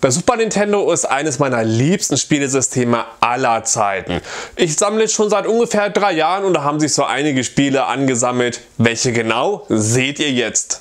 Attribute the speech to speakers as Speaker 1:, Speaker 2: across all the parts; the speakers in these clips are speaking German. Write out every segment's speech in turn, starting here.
Speaker 1: Das Super Nintendo ist eines meiner liebsten Spielesysteme aller Zeiten. Ich sammle es schon seit ungefähr drei Jahren und da haben sich so einige Spiele angesammelt. Welche genau, seht ihr jetzt.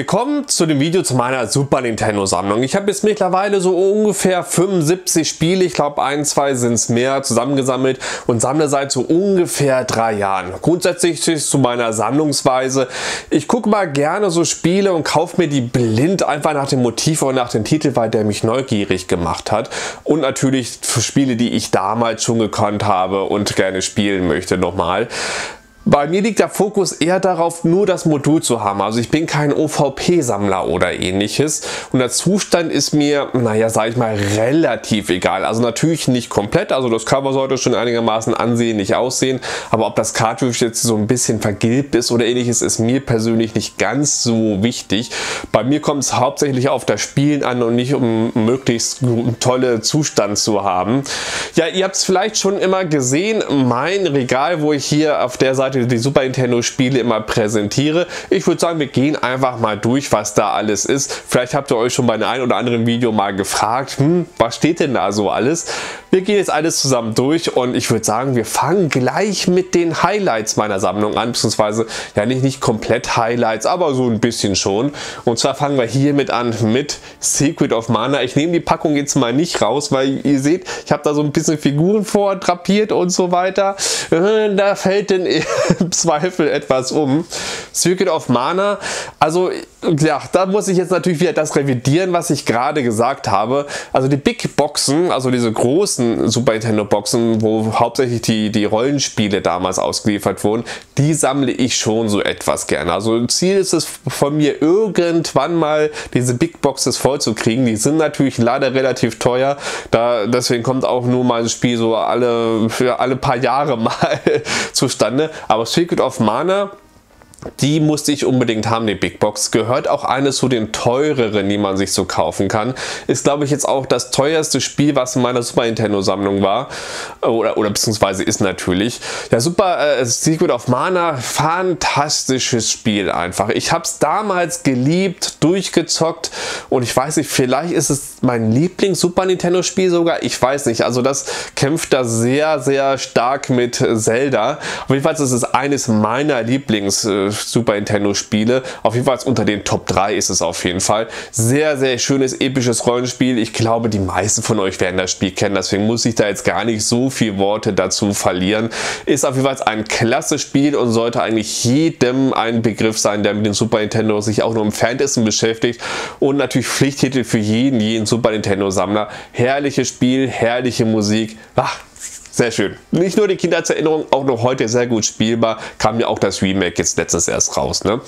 Speaker 1: Willkommen zu dem Video zu meiner Super Nintendo Sammlung. Ich habe jetzt mittlerweile so ungefähr 75 Spiele, ich glaube ein, zwei sind es mehr, zusammengesammelt und sammle seit so ungefähr drei Jahren. Grundsätzlich zu meiner Sammlungsweise. Ich gucke mal gerne so Spiele und kaufe mir die blind einfach nach dem Motiv oder nach dem Titel, weil der mich neugierig gemacht hat. Und natürlich für Spiele, die ich damals schon gekannt habe und gerne spielen möchte nochmal. Bei mir liegt der Fokus eher darauf, nur das Modul zu haben. Also ich bin kein OVP-Sammler oder ähnliches. Und der Zustand ist mir, naja, sage ich mal, relativ egal. Also natürlich nicht komplett. Also das Cover sollte schon einigermaßen ansehnlich aussehen. Aber ob das Cartridge jetzt so ein bisschen vergilbt ist oder ähnliches, ist mir persönlich nicht ganz so wichtig. Bei mir kommt es hauptsächlich auf das Spielen an und nicht um möglichst tolle Zustand zu haben. Ja, ihr habt es vielleicht schon immer gesehen. Mein Regal, wo ich hier auf der Seite Seite die Super Nintendo Spiele immer präsentiere. Ich würde sagen, wir gehen einfach mal durch, was da alles ist. Vielleicht habt ihr euch schon bei einem ein oder anderen Video mal gefragt, hm, was steht denn da so alles? Wir gehen jetzt alles zusammen durch und ich würde sagen, wir fangen gleich mit den Highlights meiner Sammlung an, beziehungsweise ja nicht, nicht komplett Highlights, aber so ein bisschen schon. Und zwar fangen wir hiermit an mit Secret of Mana. Ich nehme die Packung jetzt mal nicht raus, weil ihr seht, ich habe da so ein bisschen Figuren vor drapiert und so weiter. Äh, da fällt denn im Zweifel etwas um. Secret of Mana, also ja, da muss ich jetzt natürlich wieder das revidieren, was ich gerade gesagt habe. Also die Big Boxen, also diese großen Super Nintendo Boxen, wo hauptsächlich die, die Rollenspiele damals ausgeliefert wurden, die sammle ich schon so etwas gerne. Also Ziel ist es von mir irgendwann mal diese Big Boxes voll zu kriegen. Die sind natürlich leider relativ teuer. Da, deswegen kommt auch nur mal ein Spiel so alle, für alle paar Jahre mal zustande. Aber Secret of Mana die musste ich unbedingt haben, die Big Box. Gehört auch eines zu den teureren, die man sich so kaufen kann. Ist, glaube ich, jetzt auch das teuerste Spiel, was in meiner Super Nintendo-Sammlung war. Oder, oder beziehungsweise ist natürlich. Ja, Super äh, Secret of Mana, fantastisches Spiel einfach. Ich habe es damals geliebt, durchgezockt und ich weiß nicht, vielleicht ist es mein Lieblings-Super Nintendo-Spiel sogar. Ich weiß nicht. Also das kämpft da sehr, sehr stark mit Zelda. Auf jeden Fall ist es eines meiner Lieblings- äh, Super Nintendo Spiele. Auf jeden Fall unter den Top 3 ist es auf jeden Fall. Sehr, sehr schönes, episches Rollenspiel. Ich glaube, die meisten von euch werden das Spiel kennen, deswegen muss ich da jetzt gar nicht so viel Worte dazu verlieren. Ist auf jeden Fall ein klasse Spiel und sollte eigentlich jedem ein Begriff sein, der mit dem Super Nintendo sich auch nur im Fantasy beschäftigt und natürlich Pflichttitel für jeden, jeden Super Nintendo Sammler. Herrliches Spiel, herrliche Musik. Ach, sehr schön. Nicht nur die Kindheitserinnerung, auch noch heute sehr gut spielbar. Kam ja auch das Remake jetzt letztes erst raus. Ne?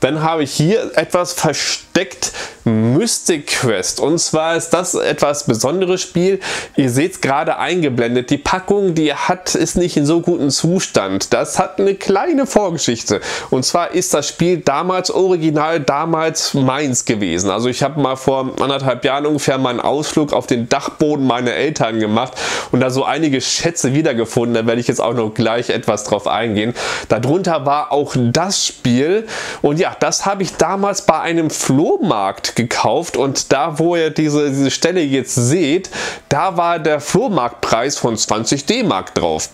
Speaker 1: Dann habe ich hier etwas versteckt Mystic Quest. Und zwar ist das etwas besonderes Spiel. Ihr seht es gerade eingeblendet. Die Packung, die hat, ist nicht in so gutem Zustand. Das hat eine kleine Vorgeschichte. Und zwar ist das Spiel damals original, damals meins gewesen. Also ich habe mal vor anderthalb Jahren ungefähr mal einen Ausflug auf den Dachboden meiner Eltern gemacht und da so einige Schätze wiedergefunden. Da werde ich jetzt auch noch gleich etwas drauf eingehen. Darunter war auch das Spiel. Und ja, das habe ich damals bei einem Flohmarkt gekauft und da, wo ihr diese, diese Stelle jetzt seht, da war der Flohmarktpreis von 20 D-Mark drauf.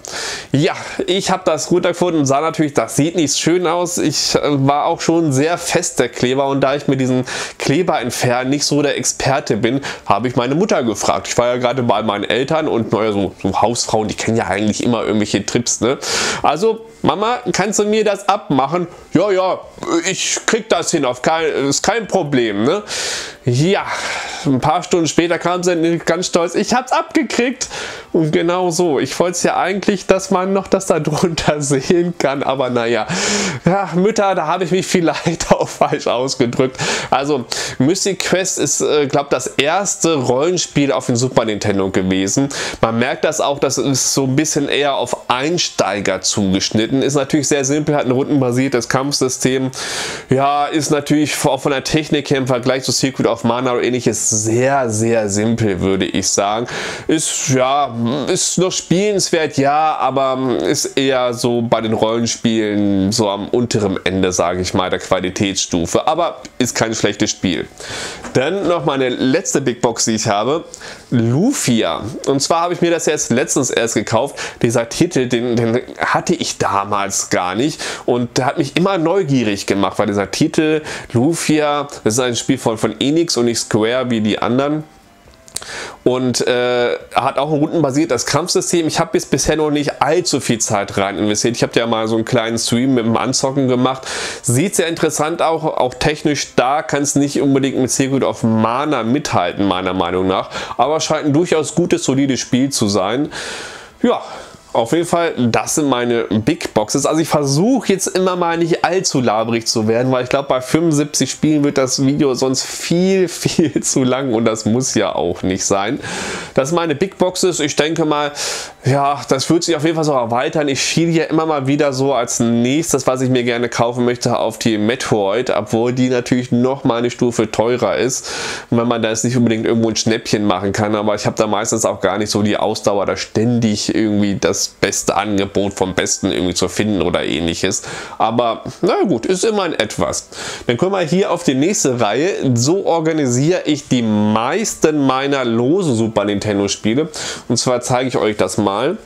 Speaker 1: Ja, ich habe das runtergefunden und sah natürlich, das sieht nicht schön aus. Ich äh, war auch schon sehr fest der Kleber und da ich mit diesem Kleber entfernen nicht so der Experte bin, habe ich meine Mutter gefragt. Ich war ja gerade bei meinen Eltern und naja, so, so Hausfrauen, die kennen ja eigentlich immer irgendwelche Trips. Ne? Also, Mama, kannst du mir das abmachen? Ja, ja, ich krieg das hin, auf kein, ist kein Problem. Ne? Ja, ein paar Stunden später kam sie ganz stolz, ich hab's abgekriegt. Und genau so. Ich wollte es ja eigentlich, dass man noch das da drunter sehen kann, aber naja. Ja, Mütter, da habe ich mich vielleicht auch falsch ausgedrückt. Also, Mystic Quest ist, äh, glaube das erste Rollenspiel auf dem Super Nintendo gewesen. Man merkt das auch, das ist so ein bisschen eher auf Einsteiger zugeschnitten. Ist natürlich sehr simpel, hat ein rundenbasiertes Kampfsystem. Ja, ist natürlich auch von der Technik her im Vergleich zu Secret of Mana oder ähnliches sehr, sehr simpel, würde ich sagen. Ist, ja, ist noch spielenswert, ja, aber ist eher so bei den Rollenspielen so am unteren Ende, sage ich mal, der Qualitätsstufe. Aber ist kein schlechtes Spiel. Dann noch meine letzte Big Box, die ich habe. Lufia. Und zwar habe ich mir das jetzt letztens erst gekauft. Dieser Titel, den, den hatte ich damals gar nicht. Und der hat mich immer neugierig gemacht, weil dieser Titel Lufia, das ist ein Spiel von, von Enix und nicht Square wie die anderen und äh, hat auch ein rundenbasiertes Kampfsystem. Ich habe bis bisher noch nicht allzu viel Zeit rein investiert. Ich habe ja mal so einen kleinen Stream mit dem Anzocken gemacht. Sieht sehr interessant auch, auch technisch da, kann es nicht unbedingt mit Secret of Mana mithalten, meiner Meinung nach. Aber scheint ein durchaus gutes, solides Spiel zu sein. Ja, auf jeden Fall, das sind meine Big Boxes. Also ich versuche jetzt immer mal nicht allzu labrig zu werden, weil ich glaube, bei 75 Spielen wird das Video sonst viel, viel zu lang und das muss ja auch nicht sein. Das sind meine Big Boxes. Ich denke mal, ja, das wird sich auf jeden Fall so erweitern. Ich schiele ja immer mal wieder so als nächstes, was ich mir gerne kaufen möchte, auf die Metroid, obwohl die natürlich noch mal eine Stufe teurer ist, wenn man da jetzt nicht unbedingt irgendwo ein Schnäppchen machen kann. Aber ich habe da meistens auch gar nicht so die Ausdauer, da ständig irgendwie das beste Angebot vom Besten irgendwie zu finden oder ähnliches. Aber na gut, ist immerhin etwas. Dann kommen wir hier auf die nächste Reihe. So organisiere ich die meisten meiner losen Super Nintendo Spiele. Und zwar zeige ich euch das mal.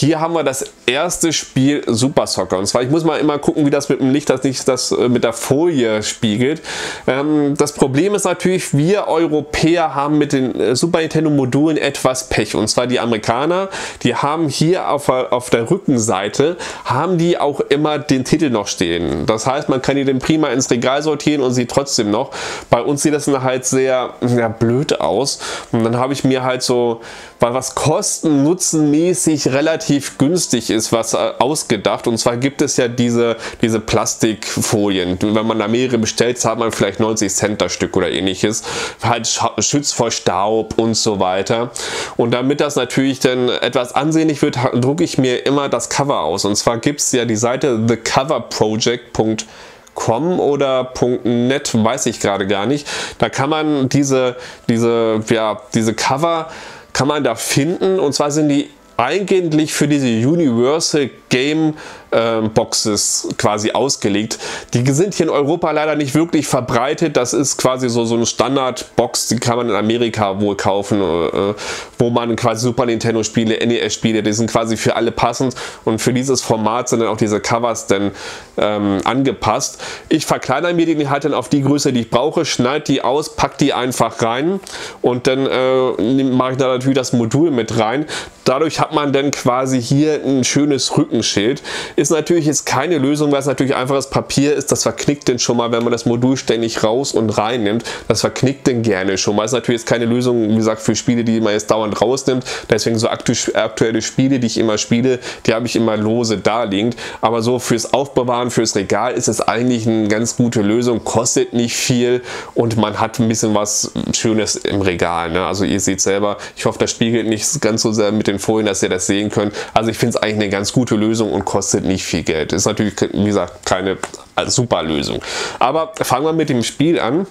Speaker 1: Hier haben wir das erste Spiel Super Soccer. Und zwar, ich muss mal immer gucken, wie das mit dem Licht, das nicht das äh, mit der Folie spiegelt. Ähm, das Problem ist natürlich, wir Europäer haben mit den äh, Super Nintendo Modulen etwas Pech. Und zwar die Amerikaner, die haben hier auf, auf der Rückenseite, haben die auch immer den Titel noch stehen. Das heißt, man kann die dann prima ins Regal sortieren und sie trotzdem noch. Bei uns sieht das dann halt sehr ja, blöd aus. Und dann habe ich mir halt so, weil was kosten-nutzenmäßig relativ günstig ist, was äh, ausgedacht. Und zwar gibt es ja diese, diese Plastikfolien. Wenn man da mehrere bestellt, zahlt man vielleicht 90 Cent das Stück oder ähnliches. Halt schützt vor Staub und so weiter. Und damit das natürlich dann etwas ansehnlich wird, drucke ich mir immer das Cover aus. Und zwar gibt es ja die Seite thecoverproject.com oder .net, weiß ich gerade gar nicht. Da kann man diese, diese, ja, diese Cover kann man da finden und zwar sind die eigentlich für diese Universal Game äh, Boxes quasi ausgelegt. Die sind hier in Europa leider nicht wirklich verbreitet. Das ist quasi so, so eine Standard-Box, die kann man in Amerika wohl kaufen, äh, wo man quasi Super Nintendo Spiele, NES Spiele, die sind quasi für alle passend und für dieses Format sind dann auch diese Covers dann ähm, angepasst. Ich verkleinere mir die halt dann auf die Größe, die ich brauche, schneide die aus, packe die einfach rein und dann äh, mache ich da natürlich das Modul mit rein. Dadurch hat man dann quasi hier ein schönes Rückenschild. Ist natürlich jetzt keine Lösung, weil es natürlich einfaches Papier ist. Das verknickt denn schon mal, wenn man das Modul ständig raus und rein nimmt. Das verknickt denn gerne schon mal. Ist natürlich jetzt keine Lösung, wie gesagt, für Spiele, die man jetzt dauernd rausnimmt. Deswegen so aktuelle Spiele, die ich immer spiele, die habe ich immer lose da liegend. Aber so fürs Aufbewahren, fürs Regal ist es eigentlich eine ganz gute Lösung. Kostet nicht viel und man hat ein bisschen was Schönes im Regal. Ne? Also ihr seht selber, ich hoffe, das spiegelt nicht ganz so sehr mit den Folien, dass ihr das sehen könnt. Also ich finde es eigentlich eine ganz gute Lösung und kostet nicht viel Geld. Ist natürlich, wie gesagt, keine super Lösung. Aber fangen wir mit dem Spiel an.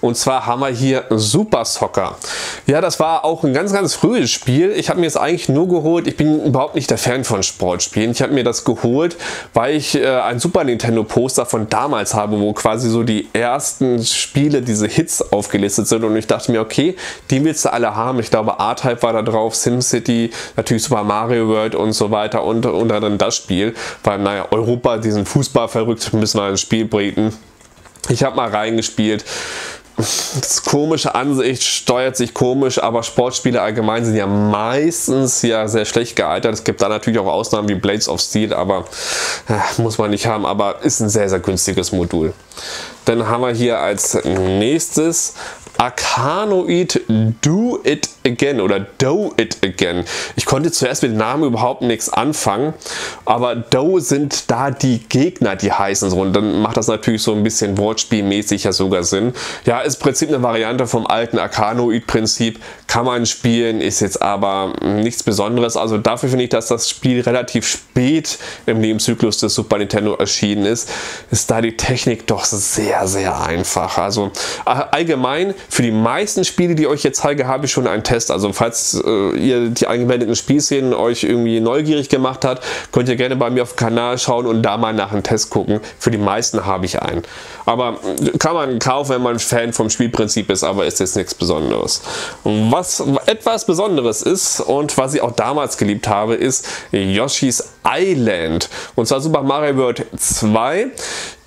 Speaker 1: Und zwar haben wir hier Super Soccer. Ja, das war auch ein ganz, ganz frühes Spiel. Ich habe mir es eigentlich nur geholt. Ich bin überhaupt nicht der Fan von Sportspielen. Ich habe mir das geholt, weil ich äh, ein Super Nintendo Poster von damals habe, wo quasi so die ersten Spiele, diese Hits aufgelistet sind. Und ich dachte mir, okay, die willst du alle haben. Ich glaube, R-Type war da drauf, SimCity, natürlich Super Mario World und so weiter und, und dann das Spiel. Weil, naja, Europa, diesen Fußball verrückt, müssen wir ein Spiel bringen. Ich habe mal reingespielt. Das komische Ansicht steuert sich komisch, aber Sportspiele allgemein sind ja meistens ja sehr schlecht gealtert. Es gibt da natürlich auch Ausnahmen wie Blades of Steel, aber äh, muss man nicht haben, aber ist ein sehr, sehr günstiges Modul. Dann haben wir hier als nächstes Arcanoid Do It Again oder Do It Again. Ich konnte zuerst mit dem Namen überhaupt nichts anfangen, aber Do sind da die Gegner, die heißen so und dann macht das natürlich so ein bisschen Wortspielmäßig ja sogar Sinn. Ja, ist im Prinzip eine Variante vom alten Arcanoid-Prinzip, kann man spielen, ist jetzt aber nichts Besonderes. Also dafür finde ich, dass das Spiel relativ spät im Lebenszyklus des Super Nintendo erschienen ist, ist da die Technik doch sehr, sehr einfach. Also allgemein für die meisten Spiele, die ich euch jetzt zeige, habe ich schon einen Test. Also falls äh, ihr die angemeldeten Spielszenen euch irgendwie neugierig gemacht hat, könnt ihr gerne bei mir auf dem Kanal schauen und da mal nach einem Test gucken. Für die meisten habe ich einen. Aber kann man kaufen, wenn man Fan vom Spielprinzip ist, aber ist jetzt nichts Besonderes. Was etwas Besonderes ist und was ich auch damals geliebt habe, ist Yoshi's Island. Und zwar Super Mario World 2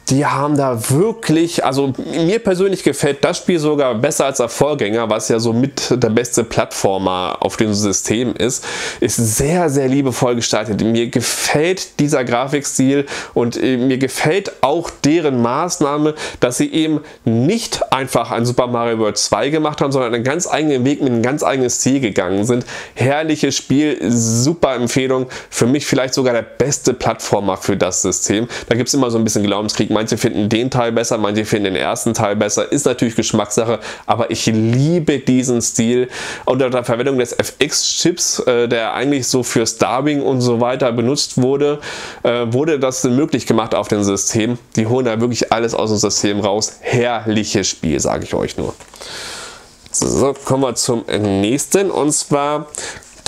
Speaker 1: die haben da wirklich, also mir persönlich gefällt das Spiel sogar besser als der Vorgänger, was ja so mit der beste Plattformer auf dem System ist, ist sehr, sehr liebevoll gestaltet. Mir gefällt dieser Grafikstil und äh, mir gefällt auch deren Maßnahme, dass sie eben nicht einfach ein Super Mario World 2 gemacht haben, sondern einen ganz eigenen Weg mit einem ganz eigenen Stil gegangen sind. Herrliches Spiel, super Empfehlung. Für mich vielleicht sogar der beste Plattformer für das System. Da gibt es immer so ein bisschen Glaubenskrieg Manche finden den Teil besser, manche finden den ersten Teil besser. Ist natürlich Geschmackssache, aber ich liebe diesen Stil. Unter der Verwendung des FX-Chips, äh, der eigentlich so für Starving und so weiter benutzt wurde, äh, wurde das möglich gemacht auf dem System. Die holen da wirklich alles aus dem System raus. Herrliches Spiel, sage ich euch nur. So, kommen wir zum nächsten und zwar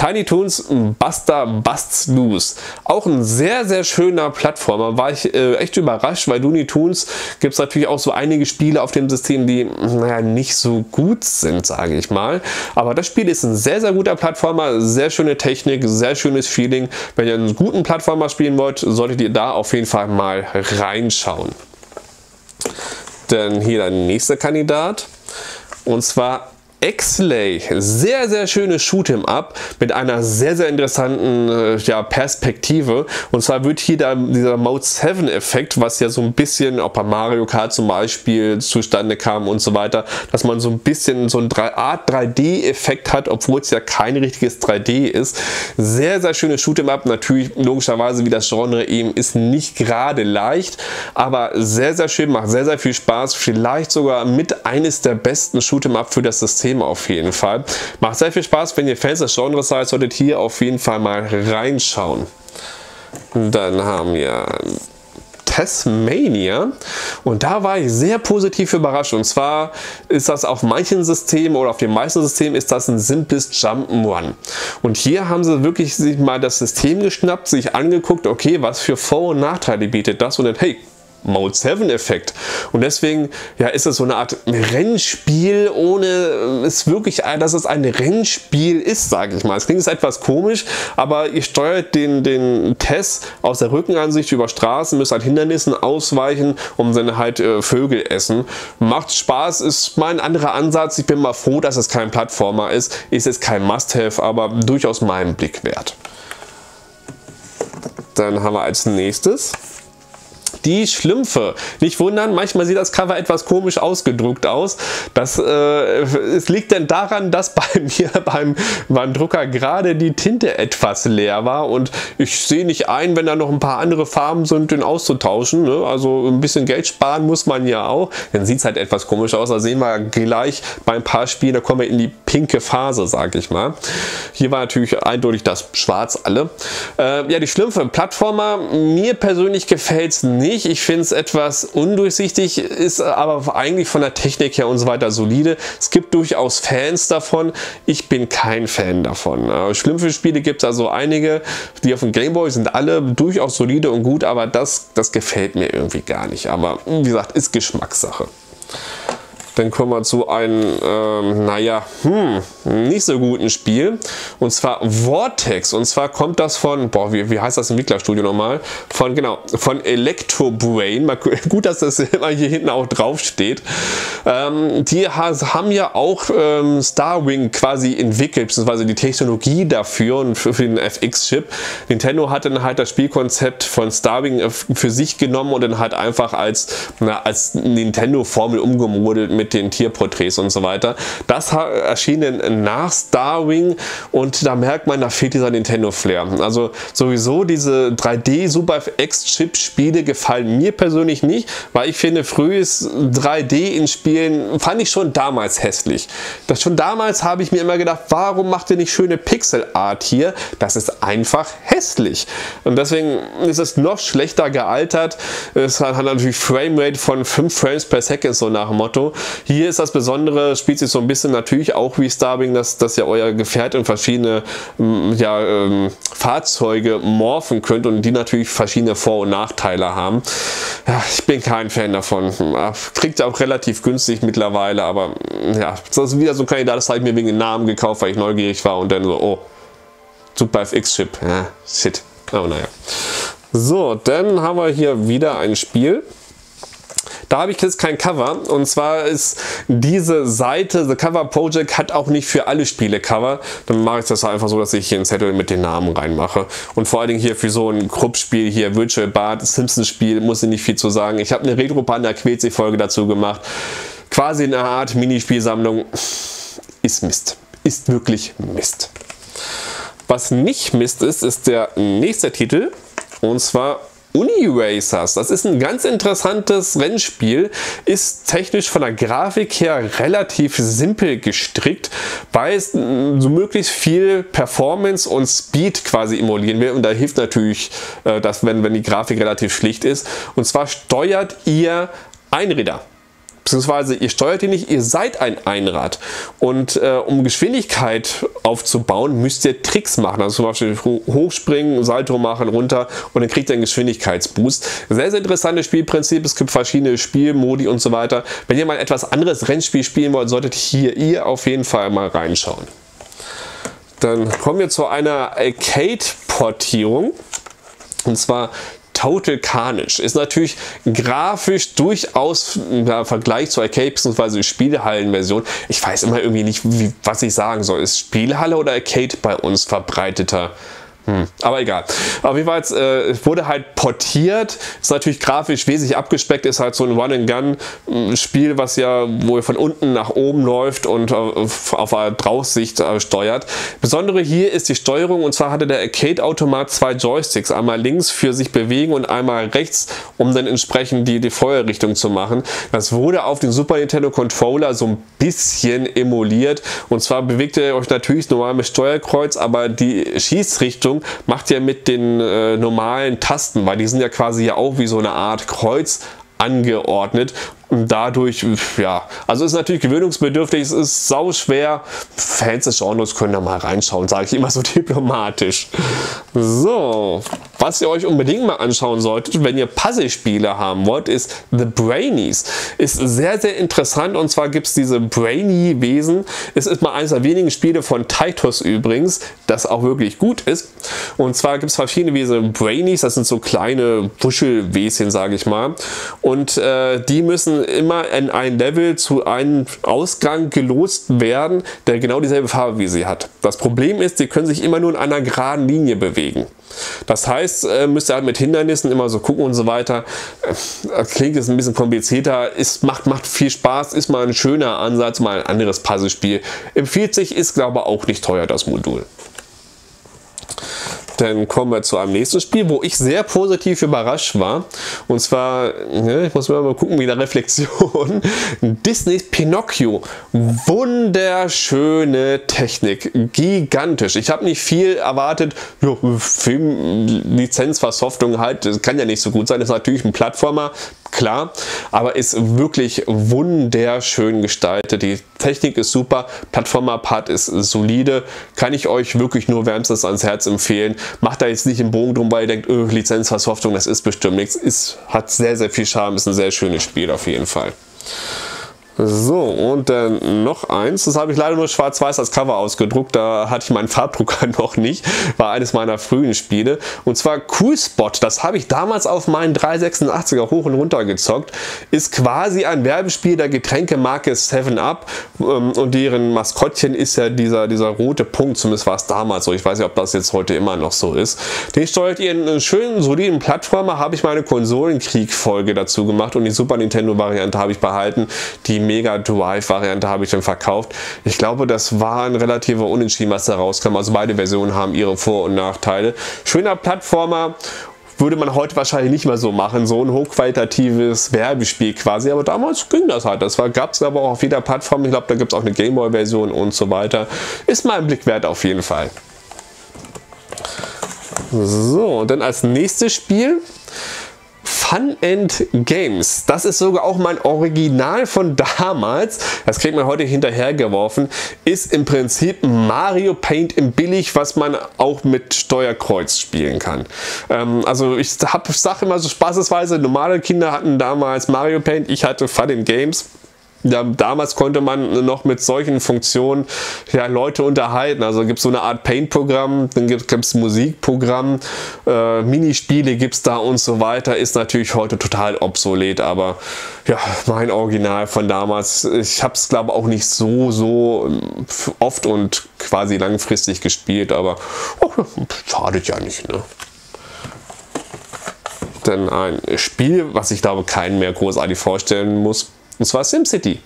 Speaker 1: Tiny Toons Buster Busts Loose. Auch ein sehr, sehr schöner Plattformer. War ich äh, echt überrascht, weil Looney Tunes gibt es natürlich auch so einige Spiele auf dem System, die naja, nicht so gut sind, sage ich mal. Aber das Spiel ist ein sehr, sehr guter Plattformer, sehr schöne Technik, sehr schönes Feeling. Wenn ihr einen guten Plattformer spielen wollt, solltet ihr da auf jeden Fall mal reinschauen. Dann hier der nächste Kandidat. Und zwar X-Lay, sehr, sehr schönes Shoot'em Up mit einer sehr, sehr interessanten äh, ja, Perspektive. Und zwar wird hier da dieser Mode 7 Effekt, was ja so ein bisschen auch bei Mario Kart zum Beispiel zustande kam und so weiter, dass man so ein bisschen so eine Art 3D Effekt hat, obwohl es ja kein richtiges 3D ist. Sehr, sehr schönes Shoot'em Up. Natürlich logischerweise wie das Genre eben ist nicht gerade leicht, aber sehr, sehr schön, macht sehr, sehr viel Spaß. Vielleicht sogar mit eines der besten Shoot'em Up für das System System auf jeden Fall. Macht sehr viel Spaß, wenn ihr Fans des Genres seid, solltet hier auf jeden Fall mal reinschauen. Dann haben wir Tasmania und da war ich sehr positiv überrascht und zwar ist das auf manchen Systemen oder auf den meisten Systemen ist das ein simples Jump'n'Run und hier haben sie wirklich sich mal das System geschnappt, sich angeguckt, okay, was für Vor- und Nachteile bietet das und dann, hey, Mode 7 Effekt. Und deswegen ja, ist es so eine Art Rennspiel, ohne es wirklich, dass es ein Rennspiel ist, sage ich mal. Es klingt etwas komisch, aber ihr steuert den, den Test aus der Rückenansicht über Straßen, müsst halt Hindernissen ausweichen und dann halt äh, Vögel essen. Macht Spaß, ist mal ein anderer Ansatz. Ich bin mal froh, dass es kein Plattformer ist. Ist jetzt kein Must-Have, aber durchaus meinen Blick wert. Dann haben wir als nächstes die Schlümpfe. Nicht wundern, manchmal sieht das Cover etwas komisch ausgedruckt aus. Das äh, es liegt denn daran, dass bei mir beim, beim Drucker gerade die Tinte etwas leer war und ich sehe nicht ein, wenn da noch ein paar andere Farben sind, den auszutauschen. Ne? Also ein bisschen Geld sparen muss man ja auch. Dann sieht es halt etwas komisch aus. Da sehen wir gleich bei ein paar Spielen, da kommen wir in die pinke Phase, sag ich mal. Hier war natürlich eindeutig das Schwarz alle. Äh, ja, die Schlümpfe, Plattformer, mir persönlich gefällt es nicht nicht. Ich finde es etwas undurchsichtig, ist aber eigentlich von der Technik her und so weiter solide. Es gibt durchaus Fans davon. Ich bin kein Fan davon. Schlümpfe Spiele gibt es also einige, die auf dem Gameboy sind alle durchaus solide und gut, aber das, das gefällt mir irgendwie gar nicht. Aber wie gesagt, ist Geschmackssache. Dann kommen wir zu einem, ähm, naja, hm, nicht so guten Spiel. Und zwar Vortex. Und zwar kommt das von, boah, wie, wie heißt das Entwicklerstudio nochmal? Von, genau, von Electrobrain. Mal, gut, dass das immer hier hinten auch drauf steht. Ähm, die haben ja auch ähm, Starwing quasi entwickelt, beziehungsweise die Technologie dafür und für, für den FX-Chip. Nintendo hat dann halt das Spielkonzept von Starwing für sich genommen und dann halt einfach als, na, als Nintendo-Formel umgemodelt mit mit den Tierporträts und so weiter. Das erschien nach Starwing und da merkt man, da fehlt dieser Nintendo Flair. Also sowieso diese 3D Super X Chip Spiele gefallen mir persönlich nicht, weil ich finde, frühes 3D in Spielen fand ich schon damals hässlich. Das schon damals habe ich mir immer gedacht, warum macht ihr nicht schöne Pixel Art hier? Das ist einfach hässlich. Und deswegen ist es noch schlechter gealtert. Es hat natürlich Framerate von 5 Frames per Second, so nach dem Motto. Hier ist das Besondere, spielt sich so ein bisschen natürlich auch wie Starwing, dass, dass ihr euer Gefährt in verschiedene mm, ja, ähm, Fahrzeuge morphen könnt und die natürlich verschiedene Vor- und Nachteile haben. Ja, ich bin kein Fan davon. Kriegt auch relativ günstig mittlerweile, aber mm, ja, das ist wieder so ein Kandidat, das habe ich mir wegen den Namen gekauft, weil ich neugierig war und dann so, oh, Super FX-Chip. Ja, shit. Aber naja. So, dann haben wir hier wieder ein Spiel. Da habe ich jetzt kein Cover und zwar ist diese Seite, The Cover Project, hat auch nicht für alle Spiele Cover. Dann mache ich das einfach so, dass ich hier einen Zettel mit den Namen reinmache. Und vor allen Dingen hier für so ein Krupp-Spiel hier, Virtual Bart, Simpsons-Spiel, muss ich nicht viel zu sagen. Ich habe eine Retro-Panda Quetzi-Folge dazu gemacht. Quasi eine Art Minispielsammlung. Ist Mist. Ist wirklich Mist. Was nicht Mist ist, ist der nächste Titel. Und zwar Uni-Racers. Das ist ein ganz interessantes Rennspiel, ist technisch von der Grafik her relativ simpel gestrickt, weil es so möglichst viel Performance und Speed quasi emulieren will. Und da hilft natürlich, äh, dass wenn, wenn die Grafik relativ schlicht ist. Und zwar steuert ihr Einräder beziehungsweise ihr steuert ihn nicht, ihr seid ein Einrad. Und äh, um Geschwindigkeit aufzubauen, müsst ihr Tricks machen. Also zum Beispiel hochspringen, Salto machen, runter und dann kriegt ihr einen Geschwindigkeitsboost. Sehr, sehr interessantes Spielprinzip. Es gibt verschiedene Spielmodi und so weiter. Wenn ihr mal etwas anderes Rennspiel spielen wollt, solltet hier ihr auf jeden Fall mal reinschauen. Dann kommen wir zu einer Arcade-Portierung. Und zwar Total Carnage ist natürlich grafisch durchaus im Vergleich zur Arcade bzw. Spielhallen-Version. Ich weiß immer irgendwie nicht, wie, was ich sagen soll. Ist Spielhalle oder Arcade bei uns verbreiteter? Hm, aber egal. Auf jeden Fall äh, wurde halt portiert. Ist natürlich grafisch wesentlich abgespeckt. Ist halt so ein Run-and-Gun-Spiel, was ja wohl von unten nach oben läuft und äh, auf einer Draufsicht äh, steuert. Besondere hier ist die Steuerung und zwar hatte der Arcade-Automat zwei Joysticks. Einmal links für sich bewegen und einmal rechts, um dann entsprechend die, die Feuerrichtung zu machen. Das wurde auf den Super Nintendo Controller so ein bisschen emuliert. Und zwar bewegt ihr euch natürlich normal mit Steuerkreuz, aber die Schießrichtung Richtung macht ihr mit den äh, normalen Tasten, weil die sind ja quasi ja auch wie so eine Art Kreuz angeordnet und dadurch, ja, also ist natürlich gewöhnungsbedürftig, es ist sau schwer. Fans des Genres können da mal reinschauen, sage ich immer so diplomatisch. So, was ihr euch unbedingt mal anschauen solltet, wenn ihr Puzzlespiele haben wollt, ist The Brainies. Ist sehr, sehr interessant und zwar gibt es diese Brainy-Wesen. Es ist mal eines der wenigen Spiele von Titus übrigens, das auch wirklich gut ist. Und zwar gibt es verschiedene Wesen Brainies, das sind so kleine Wuschelwesen, sage ich mal. Und äh, die müssen immer in ein Level zu einem Ausgang gelost werden, der genau dieselbe Farbe wie sie hat. Das Problem ist, sie können sich immer nur in einer geraden Linie bewegen. Das heißt, äh, müsst ihr halt mit Hindernissen immer so gucken und so weiter. Äh, klingt jetzt ein bisschen komplizierter, ist, macht, macht viel Spaß, ist mal ein schöner Ansatz, mal ein anderes Puzzlespiel. Empfiehlt sich, ist glaube ich auch nicht teuer, das Modul. Dann kommen wir zu einem nächsten Spiel, wo ich sehr positiv überrascht war. Und zwar, ne, ich muss mal gucken, wieder Reflexion. Disneys Pinocchio. Wunderschöne Technik. Gigantisch. Ich habe nicht viel erwartet. Filmlizenzversoftung halt, das kann ja nicht so gut sein. Das ist natürlich ein Plattformer, klar, aber ist wirklich wunderschön gestaltet. Die Technik ist super, Plattformer-Part ist solide, kann ich euch wirklich nur wärmstens ans Herz empfehlen. Macht da jetzt nicht einen Bogen drum, weil ihr denkt, öh, Lizenzversoftung, das ist bestimmt nichts. Ist, hat sehr, sehr viel Charme, ist ein sehr schönes Spiel auf jeden Fall. So, und dann noch eins. Das habe ich leider nur schwarz-weiß als Cover ausgedruckt. Da hatte ich meinen Farbdrucker noch nicht. War eines meiner frühen Spiele. Und zwar Cool Spot. Das habe ich damals auf meinen 386er hoch und runter gezockt. Ist quasi ein Werbespiel der Getränkemarke 7-Up. Ähm, und deren Maskottchen ist ja dieser, dieser rote Punkt. Zumindest war es damals so. Ich weiß nicht, ob das jetzt heute immer noch so ist. Den steuert ihr in einen schönen, soliden Plattformer. Habe ich meine Konsolenkrieg-Folge dazu gemacht. Und die Super Nintendo-Variante habe ich behalten. Die Mega Drive Variante habe ich dann verkauft. Ich glaube, das war ein relativer Unentschieden, was da rauskam. Also beide Versionen haben ihre Vor- und Nachteile. Schöner Plattformer würde man heute wahrscheinlich nicht mehr so machen, so ein hochqualitatives Werbespiel quasi, aber damals ging das halt. Das gab es aber auch auf jeder Plattform, ich glaube, da gibt es auch eine Gameboy-Version und so weiter. Ist mal ein Blick wert auf jeden Fall. So, und dann als nächstes Spiel Fun and Games. Das ist sogar auch mein Original von damals. Das kriegt man heute hinterhergeworfen. Ist im Prinzip Mario Paint im Billig, was man auch mit Steuerkreuz spielen kann. Ähm, also ich sage immer so spaßesweise, normale Kinder hatten damals Mario Paint, ich hatte Fun and Games. Ja, damals konnte man noch mit solchen Funktionen ja, Leute unterhalten. Also gibt es so eine Art Paint-Programm, dann gibt es Musikprogramm, äh, Minispiele gibt es da und so weiter. Ist natürlich heute total obsolet, aber ja, mein Original von damals, ich habe es glaube auch nicht so, so ähm, oft und quasi langfristig gespielt, aber oh, schadet ja nicht. Ne? Denn ein Spiel, was ich glaube keinen mehr großartig vorstellen muss, und zwar SimCity.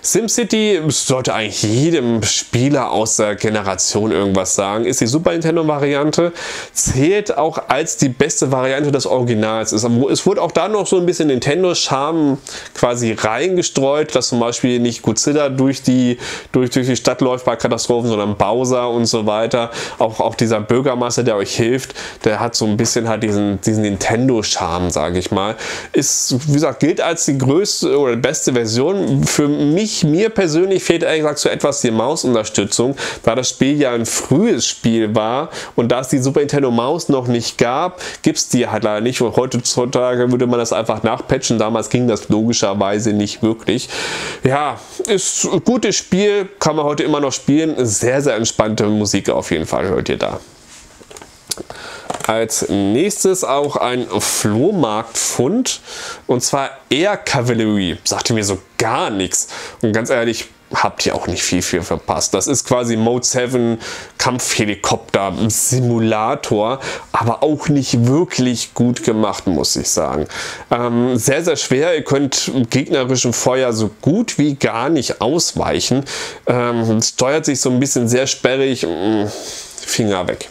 Speaker 1: SimCity sollte eigentlich jedem Spieler aus der Generation irgendwas sagen. Ist die Super Nintendo Variante, zählt auch als die beste Variante des Originals. Es wurde auch da noch so ein bisschen Nintendo-Charme quasi reingestreut, dass zum Beispiel nicht Godzilla durch die, durch, durch die Stadt läuft bei Katastrophen, sondern Bowser und so weiter. Auch, auch dieser Bürgermeister, der euch hilft, der hat so ein bisschen halt diesen, diesen Nintendo-Charme, sage ich mal. Ist, wie gesagt, gilt als die größte oder beste beste Version. Für mich, mir persönlich fehlt ehrlich gesagt so etwas die Mausunterstützung, da das Spiel ja ein frühes Spiel war und da es die Super Nintendo Maus noch nicht gab, gibt es die halt leider nicht. Und heutzutage würde man das einfach nachpatchen. Damals ging das logischerweise nicht wirklich. Ja, ist ein gutes Spiel, kann man heute immer noch spielen. Sehr, sehr entspannte Musik auf jeden Fall hört ihr da. Als nächstes auch ein Flohmarktfund und zwar Air Cavalry. Sagte mir so gar nichts. Und ganz ehrlich, habt ihr auch nicht viel, viel verpasst. Das ist quasi Mode 7 Kampfhelikopter Simulator, aber auch nicht wirklich gut gemacht, muss ich sagen. Ähm, sehr, sehr schwer. Ihr könnt gegnerischen Feuer so gut wie gar nicht ausweichen. Ähm, steuert sich so ein bisschen sehr sperrig. Finger weg.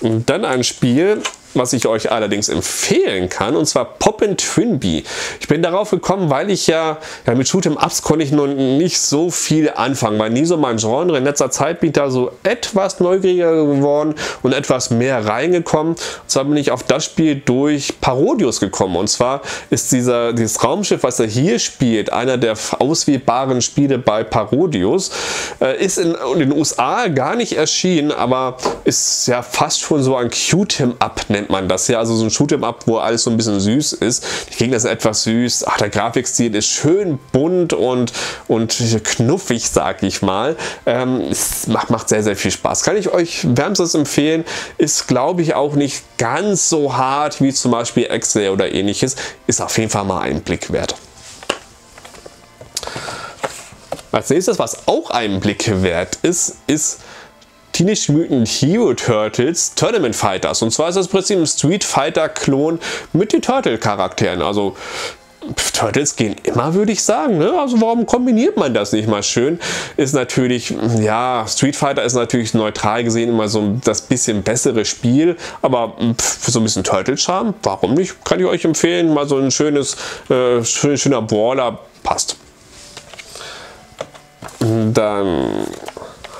Speaker 1: Dann ein Spiel, was ich euch allerdings empfehlen kann, und zwar Poppin' Twinbee. Ich bin darauf gekommen, weil ich ja, ja mit Shoot'em Ups konnte ich nun nicht so viel anfangen, weil nie so mein Genre. In letzter Zeit bin ich da so etwas neugieriger geworden und etwas mehr reingekommen. Und zwar bin ich auf das Spiel durch Parodius gekommen. Und zwar ist dieser, dieses Raumschiff, was er hier spielt, einer der auswählbaren Spiele bei Parodius. Äh, ist in, in den USA gar nicht erschienen, aber ist ja fast schon so ein Q-Tim Up, nennt man das ja. Also so ein Shoot'em Up, wo alles so ein bisschen süß ist. Die Gegner sind etwas süß. Ach, der Grafikstil ist schön bunt und, und knuffig, sag ich mal. Ähm, es macht, macht sehr, sehr viel Spaß. Kann ich euch wärmstens empfehlen. Ist, glaube ich, auch nicht ganz so hart wie zum Beispiel Excel oder ähnliches. Ist auf jeden Fall mal ein Blick wert. Als nächstes, was auch einen Blick wert ist, ist Teenage Mutant Hero Turtles Tournament Fighters. Und zwar ist das im Prinzip ein Street Fighter Klon mit den Turtle Charakteren. Also Turtles gehen immer, würde ich sagen. Ne? Also warum kombiniert man das nicht mal schön? Ist natürlich, ja, Street Fighter ist natürlich neutral gesehen immer so das bisschen bessere Spiel, aber für so ein bisschen Turtle-Charme, warum nicht? Kann ich euch empfehlen, mal so ein schönes, äh, schöner Brawler, passt. Dann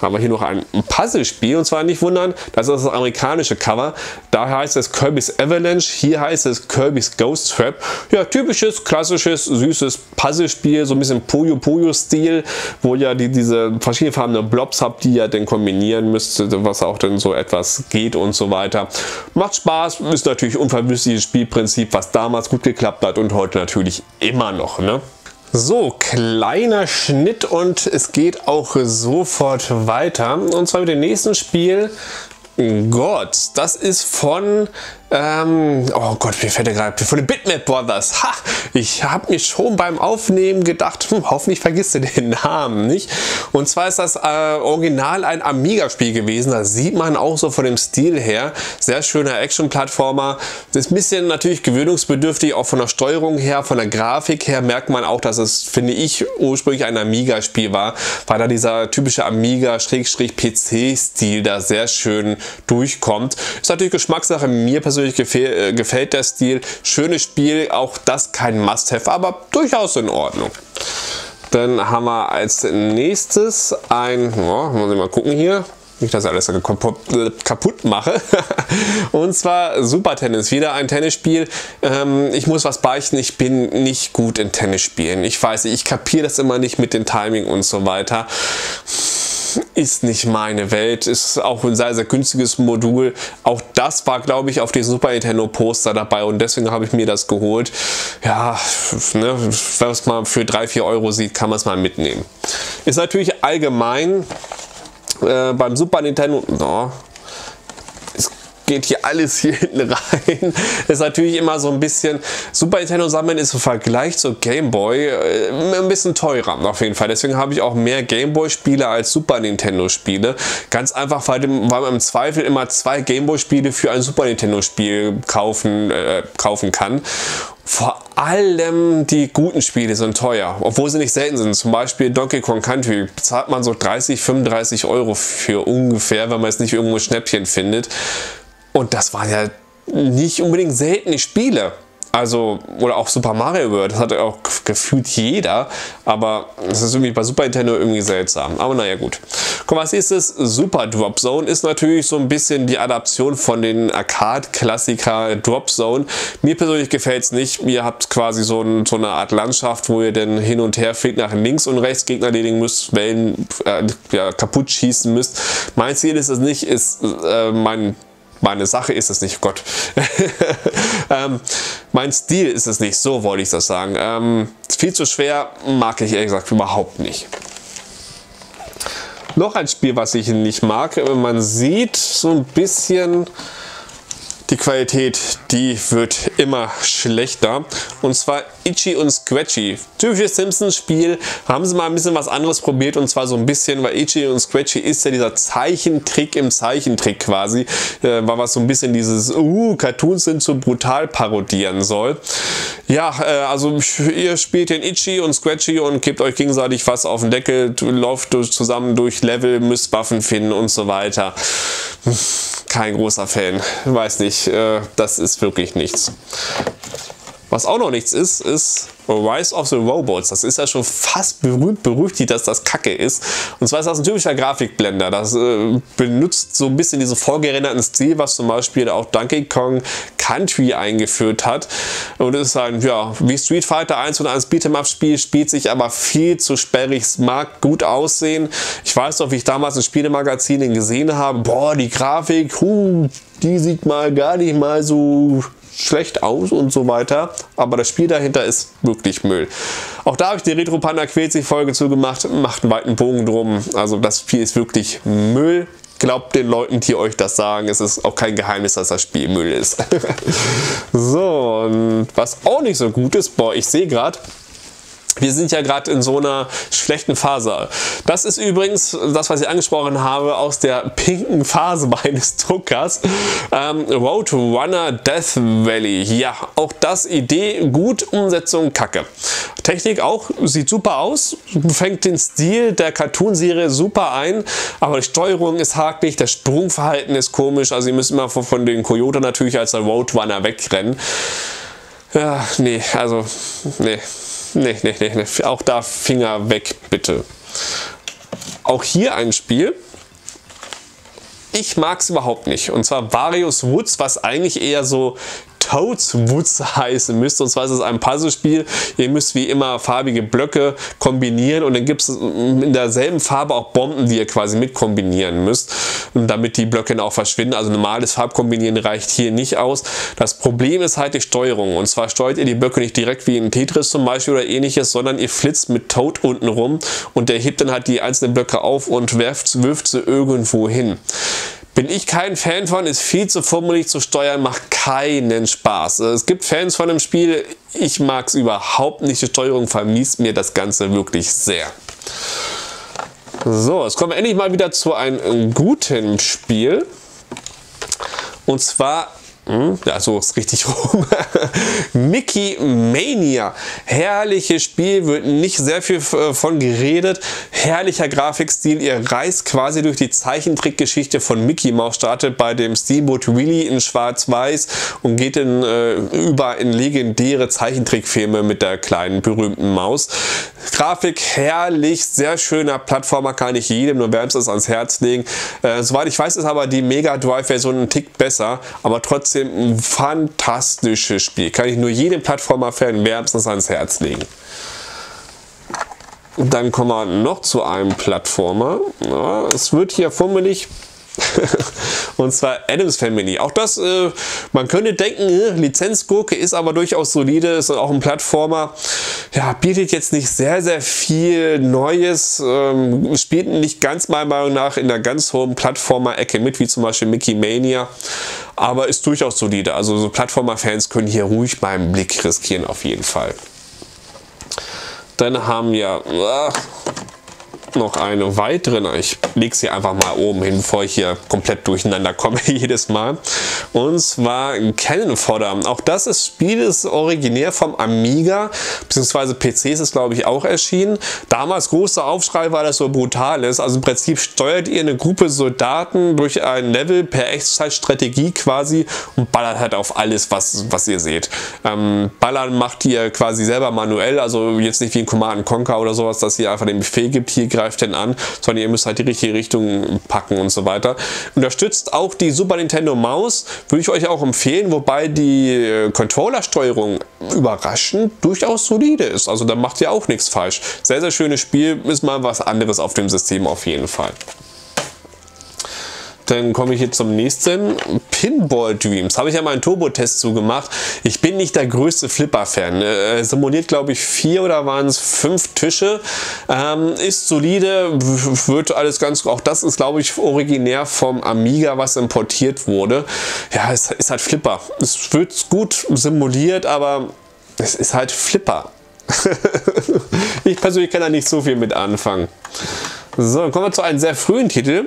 Speaker 1: haben wir hier noch ein Puzzlespiel und zwar nicht wundern, das ist das amerikanische Cover. Da heißt es Kirby's Avalanche, hier heißt es Kirby's Ghost Trap. Ja, typisches, klassisches, süßes Puzzlespiel, so ein bisschen Puyo Puyo Stil, wo ihr die, diese verschiedenfarbenen Blobs habt, die ihr dann kombinieren müsst, was auch dann so etwas geht und so weiter. Macht Spaß, ist natürlich unverwüstliches Spielprinzip, was damals gut geklappt hat und heute natürlich immer noch. Ne? So, kleiner Schnitt und es geht auch sofort weiter. Und zwar mit dem nächsten Spiel Gott. Das ist von Ähm, oh Gott, mir fällt der gerade von den Bitmap Brothers. Ha, ich habe mir schon beim Aufnehmen gedacht, hm, hoffentlich vergisst du den Namen nicht. Und zwar ist das äh, Original ein Amiga-Spiel gewesen. Da sieht man auch so von dem Stil her. Sehr schöner Action-Plattformer. Ist ein bisschen natürlich gewöhnungsbedürftig, auch von der Steuerung her, von der Grafik her merkt man auch, dass es, finde ich, ursprünglich ein Amiga-Spiel war, weil da dieser typische Amiga-PC-Stil da sehr schön durchkommt. Ist natürlich Geschmackssache. Mir persönlich persönlich äh, gefällt der Stil. Schönes Spiel, auch das kein Must-Have, aber durchaus in Ordnung. Dann haben wir als nächstes ein, oh, muss ich mal gucken hier, nicht, dass ich alles kaputt mache. und zwar Super Tennis, wieder ein Tennisspiel. Ähm, ich muss was beichten, ich bin nicht gut in Tennisspielen. Ich weiß, ich kapiere das immer nicht mit dem Timing und so weiter ist nicht meine Welt. Ist auch ein sehr, sehr günstiges Modul. Auch das war, glaube ich, auf dem Super Nintendo Poster dabei und deswegen habe ich mir das geholt. Ja, ne, wenn man es mal für 3, 4 Euro sieht, kann man es mal mitnehmen. Ist natürlich allgemein äh, beim Super Nintendo, no, geht hier alles hier hinten rein. Ist natürlich immer so ein bisschen, Super Nintendo sammeln ist im Vergleich zu Game Boy äh, ein bisschen teurer auf jeden Fall. Deswegen habe ich auch mehr Game Boy Spiele als Super Nintendo Spiele. Ganz einfach, weil, man im Zweifel immer zwei Game Boy Spiele für ein Super Nintendo Spiel kaufen, äh, kaufen kann. Vor allem die guten Spiele sind teuer, obwohl sie nicht selten sind. Zum Beispiel Donkey Kong Country bezahlt man so 30, 35 Euro für ungefähr, wenn man es nicht irgendwo Schnäppchen findet. Und das waren ja nicht unbedingt seltene Spiele. Also, oder auch Super Mario World, das hatte auch gefühlt jeder, aber das ist irgendwie bei Super Nintendo irgendwie seltsam. Aber naja, gut. Komm, was ist es? Super Drop Zone ist natürlich so ein bisschen die Adaption von den Arcade-Klassiker Drop Zone. Mir persönlich gefällt es nicht. Ihr habt quasi so, ein, so, eine Art Landschaft, wo ihr dann hin und her fliegt nach links und rechts Gegner erledigen müsst, Wellen äh, ja, kaputt schießen müsst. Mein Ziel ist es nicht, ist äh, mein meine Sache ist es nicht, Gott. ähm, mein Stil ist es nicht, so wollte ich das sagen. Ähm, viel zu schwer, mag ich ehrlich gesagt überhaupt nicht. Noch ein Spiel, was ich nicht mag, man sieht so ein bisschen die Qualität, die wird immer schlechter. Und zwar Itchy und Scratchy. Typisches Simpsons-Spiel. Haben sie mal ein bisschen was anderes probiert und zwar so ein bisschen, weil Itchy und Scratchy ist ja dieser Zeichentrick im Zeichentrick quasi. Äh, war was so ein bisschen dieses, uh, Cartoons sind so brutal parodieren soll. Ja, äh, also ihr spielt den Itchy und Scratchy und gebt euch gegenseitig was auf den Deckel, läuft durch, zusammen durch Level, müsst Waffen finden und so weiter kein großer Fan. Weiß nicht, äh, das ist wirklich nichts. Was auch noch nichts ist, ist Rise of the Robots. Das ist ja schon fast berühmt berüchtigt, dass das Kacke ist. Und zwar ist das ein typischer Grafikblender. Das äh, benutzt so ein bisschen diesen vorgerenderten Stil, was zum Beispiel auch Donkey Kong Country eingeführt hat. Und es ist ein, ja, wie Street Fighter 1 und 1 Beat'em Spiel, spielt sich aber viel zu sperrig. Es mag gut aussehen. Ich weiß noch, wie ich damals in Spielemagazinen gesehen habe. Boah, die Grafik, huh, die sieht mal gar nicht mal so schlecht aus und so weiter, aber das Spiel dahinter ist wirklich Müll. Auch da habe ich die Retro Panda quält Folge zugemacht, macht einen weiten Bogen drum. Also das Spiel ist wirklich Müll. Glaubt den Leuten, die euch das sagen, es ist auch kein Geheimnis, dass das Spiel Müll ist. so, und was auch nicht so gut ist, boah, ich sehe gerade, wir sind ja gerade in so einer schlechten Phase. Das ist übrigens das, was ich angesprochen habe, aus der pinken Phase meines Druckers. Ähm, Roadrunner Death Valley. Ja, auch das Idee gut, Umsetzung kacke. Technik auch, sieht super aus, fängt den Stil der Cartoon-Serie super ein, aber die Steuerung ist hakelig, das Sprungverhalten ist komisch, also ihr müsst immer von den Coyote natürlich als der Roadrunner wegrennen. Ja, nee, also, nee. Nee, nee, nee, nee. Auch da Finger weg, bitte. Auch hier ein Spiel. Ich mag es überhaupt nicht. Und zwar Various Woods, was eigentlich eher so Toads Woods heißen müsste. Und zwar ist es ein Puzzlespiel. Ihr müsst wie immer farbige Blöcke kombinieren und dann gibt es in derselben Farbe auch Bomben, die ihr quasi mit kombinieren müsst, damit die Blöcke dann auch verschwinden. Also normales Farbkombinieren reicht hier nicht aus. Das Problem ist halt die Steuerung. Und zwar steuert ihr die Blöcke nicht direkt wie in Tetris zum Beispiel oder ähnliches, sondern ihr flitzt mit Toad unten rum und der hebt dann halt die einzelnen Blöcke auf und wirft, wirft sie irgendwo hin. Bin ich kein Fan von, ist viel zu fummelig zu steuern, macht keinen Spaß. Es gibt Fans von dem Spiel, ich mag es überhaupt nicht. Die Steuerung vermisst mir das Ganze wirklich sehr. So, jetzt kommen wir endlich mal wieder zu einem guten Spiel. Und zwar? Ja, so ist richtig rum. Mickey Mania. Herrliches Spiel, wird nicht sehr viel äh, von geredet. Herrlicher Grafikstil. Ihr reist quasi durch die Zeichentrickgeschichte von Mickey Mouse. Startet bei dem Steamboat Willy in Schwarz-Weiß und geht in, äh, über in legendäre Zeichentrickfilme mit der kleinen berühmten Maus. Grafik herrlich, sehr schöner Plattformer, kann ich jedem nur wärmstens ans Herz legen. Äh, soweit ich weiß, ist aber die Mega Drive-Version ein Tick besser, aber trotzdem trotzdem ein fantastisches Spiel. Kann ich nur jedem Plattformer-Fan wärmstens ans Herz legen. Dann kommen wir noch zu einem Plattformer. Ja, es wird hier fummelig. und zwar Adams Family. Auch das, äh, man könnte denken, äh, Lizenzgurke ist aber durchaus solide, ist auch ein Plattformer. Ja, bietet jetzt nicht sehr, sehr viel Neues, ähm, spielt nicht ganz meiner Meinung nach in der ganz hohen Plattformer-Ecke mit, wie zum Beispiel Mickey Mania, aber ist durchaus solide. Also so Plattformer-Fans können hier ruhig mal einen Blick riskieren auf jeden Fall. Dann haben wir... Noch eine weitere. Ich lege sie einfach mal oben hin, bevor ich hier komplett durcheinander komme jedes Mal. Und zwar Cannon Fodder. Auch das ist Spiel ist originär vom Amiga, beziehungsweise PC ist glaube ich auch erschienen. Damals großer Aufschrei, weil das so brutal ist. Also im Prinzip steuert ihr eine Gruppe Soldaten durch ein Level per Echtzeitstrategie quasi und ballert halt auf alles, was, was ihr seht. Ähm, Ballern macht ihr quasi selber manuell, also jetzt nicht wie ein Command Conquer oder sowas, dass ihr einfach den Befehl gibt, hier greift denn an, sondern ihr müsst halt die richtige Richtung packen und so weiter. Unterstützt auch die Super Nintendo Maus, würde ich euch auch empfehlen, wobei die äh, Controller-Steuerung überraschend durchaus solide ist. Also da macht ihr auch nichts falsch. Sehr, sehr schönes Spiel, ist mal was anderes auf dem System auf jeden Fall. Dann komme ich jetzt zum nächsten. Pinball Dreams. Habe ich ja mal einen Turbo-Test zugemacht. Ich bin nicht der größte Flipper-Fan. Äh, simuliert, glaube ich, vier oder waren es fünf Tische. Ähm, ist solide, wird alles ganz, auch das ist, glaube ich, originär vom Amiga, was importiert wurde. Ja, es ist halt Flipper. Es wird gut simuliert, aber es ist halt Flipper. ich persönlich kann da nicht so viel mit anfangen. So, dann kommen wir zu einem sehr frühen Titel.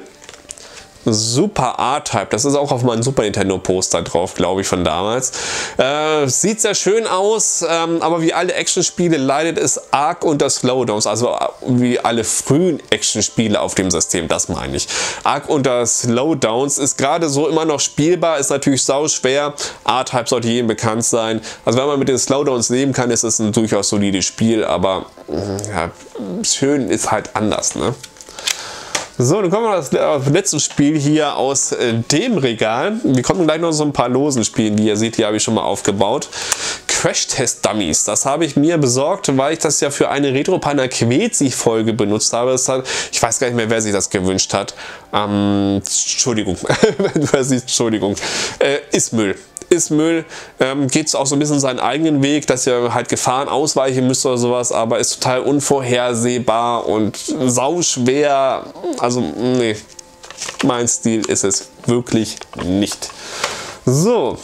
Speaker 1: Super R-Type. Das ist auch auf meinem Super Nintendo Poster drauf, glaube ich, von damals. Äh, sieht sehr schön aus, ähm, aber wie alle Actionspiele leidet es arg unter Slowdowns. Also äh, wie alle frühen Actionspiele auf dem System, das meine ich. Arg unter Slowdowns ist gerade so immer noch spielbar, ist natürlich sau schwer. R-Type sollte jedem bekannt sein. Also wenn man mit den Slowdowns leben kann, ist es ein durchaus solides Spiel, aber ja, schön ist halt anders, ne? So, dann kommen wir das letzte Spiel hier aus äh, dem Regal. Wir kommen gleich noch so ein paar losen Spielen, wie ihr seht, die habe ich schon mal aufgebaut. Crash Test Dummies, das habe ich mir besorgt, weil ich das ja für eine Retro Panda Quetzi Folge benutzt habe. Hat, ich weiß gar nicht mehr, wer sich das gewünscht hat. Ähm, Entschuldigung, das Entschuldigung. Äh, ist Müll ist Müll, ähm, geht es auch so ein bisschen seinen eigenen Weg, dass ihr halt Gefahren ausweichen müsst oder sowas, aber ist total unvorhersehbar und sauschwer. Also, nee, mein Stil ist es wirklich nicht. So,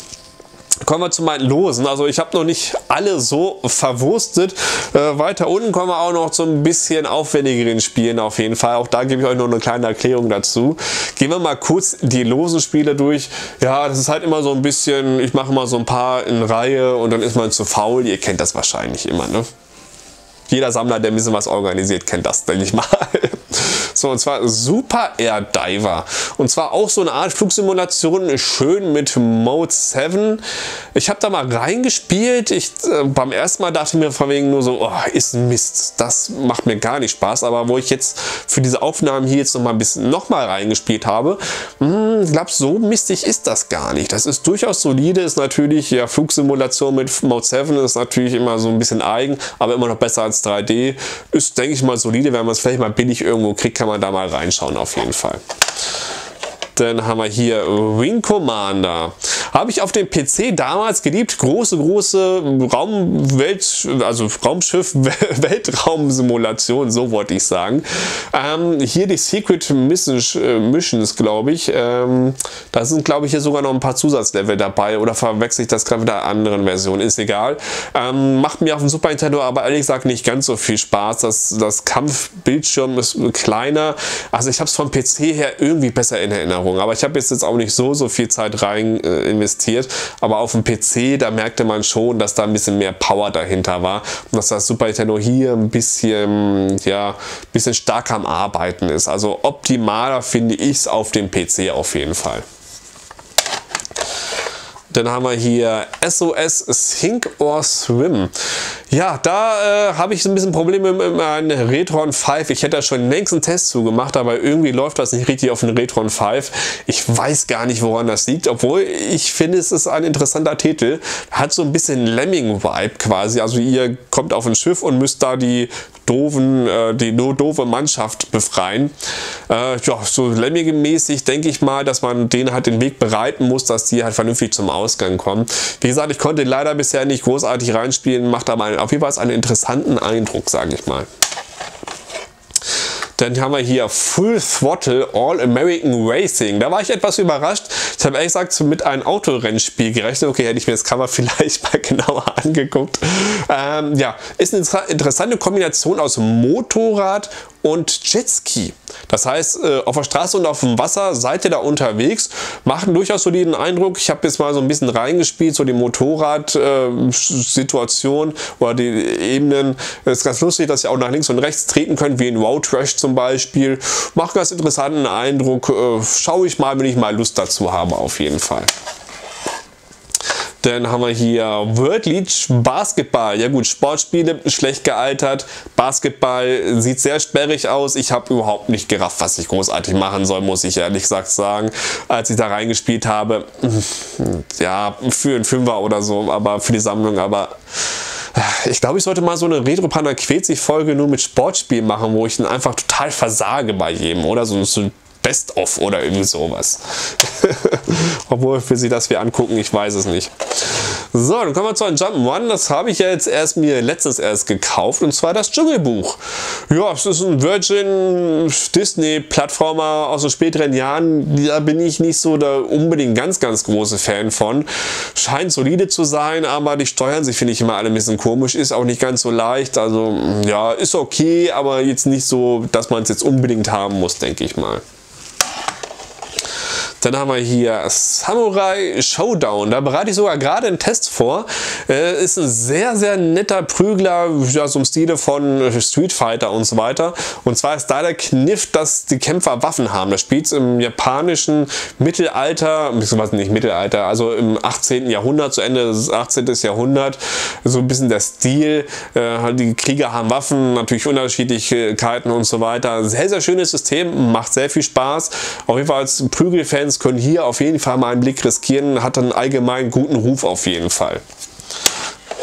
Speaker 1: Kommen wir zu meinen Losen. Also ich habe noch nicht alle so verwurstet. Äh, weiter unten kommen wir auch noch zu ein bisschen aufwendigeren Spielen auf jeden Fall. Auch da gebe ich euch noch eine kleine Erklärung dazu. Gehen wir mal kurz die losen Spiele durch. Ja, das ist halt immer so ein bisschen, ich mache mal so ein paar in Reihe und dann ist man zu faul. Ihr kennt das wahrscheinlich immer, ne? Jeder Sammler, der ein bisschen was organisiert, kennt das, denke ich mal. So, und zwar Super Air Diver. Und zwar auch so eine Art Flugsimulation, schön mit Mode 7. Ich habe da mal reingespielt. Ich, äh, beim ersten Mal dachte ich mir von wegen nur so, oh, ist Mist. Das macht mir gar nicht Spaß. Aber wo ich jetzt für diese Aufnahmen hier jetzt noch mal ein bisschen noch mal reingespielt habe, hm, ich glaube, so mistig ist das gar nicht. Das ist durchaus solide. Ist natürlich, ja, Flugsimulation mit Mode 7 ist natürlich immer so ein bisschen eigen, aber immer noch besser als 3D. Ist, denke ich mal, solide. Wenn man es vielleicht mal billig irgendwo kriegt, kann man da mal reinschauen auf jeden Fall. Dann haben wir hier Wing Commander. Habe ich auf dem PC damals geliebt. Große, große Raumwelt, also Raumschiff, Weltraumsimulation, so wollte ich sagen. Ähm, hier die Secret Missions, äh, glaube ich. Ähm, da sind, glaube ich, hier sogar noch ein paar Zusatzlevel dabei oder verwechsel ich das gerade mit einer anderen Version, ist egal. Ähm, macht mir auf dem Super Nintendo aber ehrlich gesagt nicht ganz so viel Spaß. Das, das Kampfbildschirm ist kleiner. Also ich habe es vom PC her irgendwie besser in Erinnerung. Aber ich habe jetzt, auch nicht so, so viel Zeit rein äh, investiert. Aber auf dem PC, da merkte man schon, dass da ein bisschen mehr Power dahinter war. Und dass das Super Nintendo hier ein bisschen, ja, bisschen stärker am Arbeiten ist. Also optimaler finde ich es auf dem PC auf jeden Fall. Dann haben wir hier SOS Sink or Swim. Ja, da äh, habe ich so ein bisschen Probleme mit meinem Retron 5. Ich hätte da schon längst einen Test zugemacht, aber irgendwie läuft das nicht richtig auf den Retron 5. Ich weiß gar nicht, woran das liegt, obwohl ich finde, es ist ein interessanter Titel. Hat so ein bisschen Lemming-Vibe quasi. Also ihr kommt auf ein Schiff und müsst da die doofen, äh, die nur doofe Mannschaft befreien. Äh, ja, so Lemming-mäßig denke ich mal, dass man denen halt den Weg bereiten muss, dass die halt vernünftig zum Ausgang kommen. Wie gesagt, ich konnte leider bisher nicht großartig reinspielen, macht aber einen auf jeden Fall einen interessanten Eindruck, sage ich mal. Dann haben wir hier Full Throttle All American Racing. Da war ich etwas überrascht. Ich habe ehrlich gesagt mit einem Autorennspiel gerechnet. Okay, hätte ich mir das Cover vielleicht mal genauer angeguckt. Ähm, ja, ist eine interessante Kombination aus Motorrad und Jetski. Das heißt, äh, auf der Straße und auf dem Wasser seid ihr da unterwegs, machen durchaus so den Eindruck, ich habe jetzt mal so ein bisschen reingespielt, so die Motorrad-Situation äh, oder die Ebenen. Es ist ganz lustig, dass ihr auch nach links und rechts treten könnt, wie in Road Trash zum Beispiel. Macht ganz interessanten Eindruck. Äh, schaue ich mal, wenn ich mal Lust dazu habe, auf jeden Fall. Dann haben wir hier World League Basketball. Ja gut, Sportspiele schlecht gealtert. Basketball sieht sehr sperrig aus. Ich habe überhaupt nicht gerafft, was ich großartig machen soll, muss ich ehrlich gesagt sagen. Als ich da reingespielt habe, ja, für einen Fünfer oder so, aber für die Sammlung, aber ich glaube, ich sollte mal so eine Retro Panda Folge nur mit Sportspielen machen, wo ich dann einfach total versage bei jedem, oder? So, so Best-of oder irgendwie sowas. Obwohl für sie das wir angucken, ich weiß es nicht. So, dann kommen wir zu einem Jump'n'Run. Das habe ich ja jetzt erst mir letztens erst gekauft und zwar das Dschungelbuch. Ja, es ist ein Virgin Disney Plattformer aus den späteren Jahren. Da bin ich nicht so der unbedingt ganz, ganz große Fan von. Scheint solide zu sein, aber die steuern sich finde ich immer alle ein bisschen komisch. Ist auch nicht ganz so leicht. Also ja, ist okay, aber jetzt nicht so, dass man es jetzt unbedingt haben muss, denke ich mal. Dann haben wir hier Samurai Showdown. Da bereite ich sogar gerade einen Test vor. Äh, ist ein sehr, sehr netter Prügler, ja, so im Stile von Street Fighter und so weiter. Und zwar ist da der Kniff, dass die Kämpfer Waffen haben. Das spielt im japanischen Mittelalter, beziehungsweise nicht Mittelalter, also im 18. Jahrhundert, zu Ende des 18. Jahrhundert. So ein bisschen der Stil. Äh, die Krieger haben Waffen, natürlich Unterschiedlichkeiten und so weiter. Sehr, sehr schönes System, macht sehr viel Spaß. Auf jeden Fall als Prügelfan Fans können hier auf jeden Fall mal einen Blick riskieren, hat einen allgemein guten Ruf auf jeden Fall.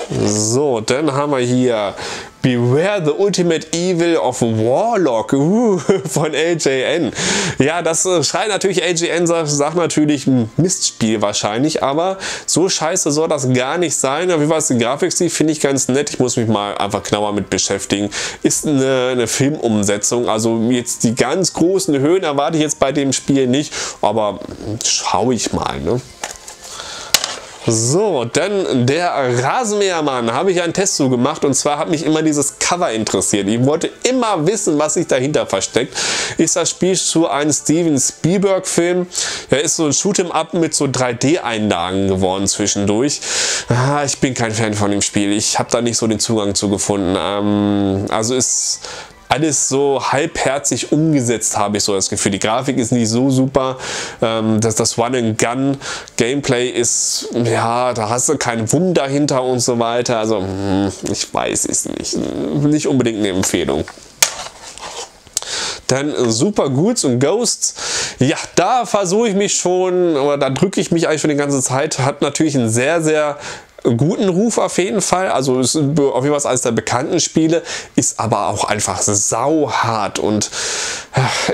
Speaker 1: So, dann haben wir hier Beware the Ultimate Evil of Warlock uh, von LJN. Ja, das äh, schreit natürlich LJN, sagt natürlich ein Mistspiel wahrscheinlich, aber so scheiße soll das gar nicht sein. Wie war es die Grafik sieht, finde ich ganz nett. Ich muss mich mal einfach genauer mit beschäftigen. Ist eine, eine Filmumsetzung, also jetzt die ganz großen Höhen erwarte ich jetzt bei dem Spiel nicht, aber schaue ich mal. Ne? So, dann der Rasenmähermann, habe ich einen Test zu gemacht und zwar hat mich immer dieses Cover interessiert. Ich wollte immer wissen, was sich dahinter versteckt. Ist das Spiel zu einem Steven Spielberg Film? Ja, ist so ein Shoot'em Up mit so 3D-Einlagen geworden zwischendurch. Ah, ich bin kein Fan von dem Spiel. Ich habe da nicht so den Zugang zu gefunden. Ähm, also ist alles so halbherzig umgesetzt, habe ich so das Gefühl. Die Grafik ist nicht so super. Ähm, das, das One-and-Gun-Gameplay ist, ja, da hast du keinen Wumm dahinter und so weiter. Also, hm, ich weiß es nicht. Nicht unbedingt eine Empfehlung. Dann Super Goods und Ghosts. Ja, da versuche ich mich schon, oder da drücke ich mich eigentlich schon die ganze Zeit. Hat natürlich ein sehr, sehr guten Ruf auf jeden Fall. Also ist auf jeden Fall eines der bekannten Spiele, ist aber auch einfach sauhart und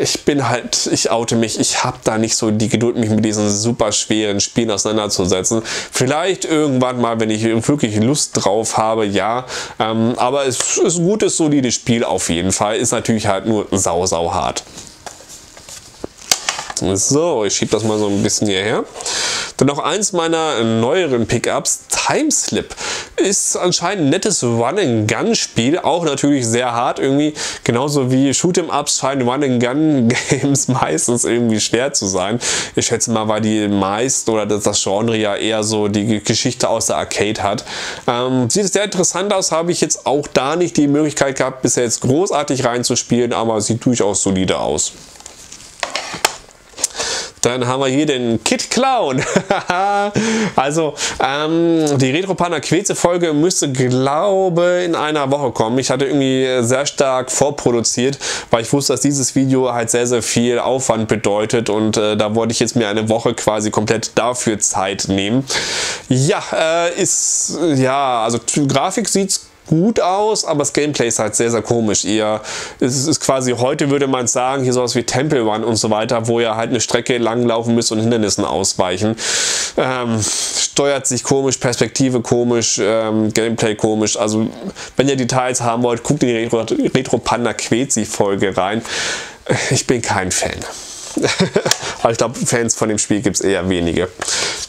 Speaker 1: ich bin halt, ich oute mich, ich habe da nicht so die Geduld, mich mit diesen super schweren Spielen auseinanderzusetzen. Vielleicht irgendwann mal, wenn ich wirklich Lust drauf habe, ja. Ähm, aber es ist ein gutes, solides Spiel auf jeden Fall. Ist natürlich halt nur sau, sau hart. So, ich schiebe das mal so ein bisschen hierher. Dann noch eins meiner neueren Pickups, Timeslip. Ist anscheinend ein nettes Run-and-Gun-Spiel, auch natürlich sehr hart irgendwie. Genauso wie Shoot'em-Ups scheinen Run-and-Gun-Games meistens irgendwie schwer zu sein. Ich schätze mal, weil die meist oder das Genre ja eher so die Geschichte aus der Arcade hat. Ähm, sieht sehr interessant aus, habe ich jetzt auch da nicht die Möglichkeit gehabt, bisher jetzt großartig reinzuspielen, aber sieht durchaus solide aus. Dann haben wir hier den Kid Clown. also ähm, die Retropana Queze Folge müsste glaube in einer Woche kommen. Ich hatte irgendwie sehr stark vorproduziert, weil ich wusste, dass dieses Video halt sehr sehr viel Aufwand bedeutet und äh, da wollte ich jetzt mir eine Woche quasi komplett dafür Zeit nehmen. Ja, äh, ist ja also Grafik sieht's gut aus, aber das Gameplay ist halt sehr, sehr komisch. Ihr, es ist quasi, heute würde man sagen, hier sowas wie Temple Run und so weiter, wo ihr halt eine Strecke langlaufen müsst und Hindernissen ausweichen. Ähm, steuert sich komisch, Perspektive komisch, ähm, Gameplay komisch. Also, wenn ihr Details haben wollt, guckt in die Retro, Retro Panda Quezi Folge rein. Ich bin kein Fan. Aber ich glaube, Fans von dem Spiel gibt es eher wenige.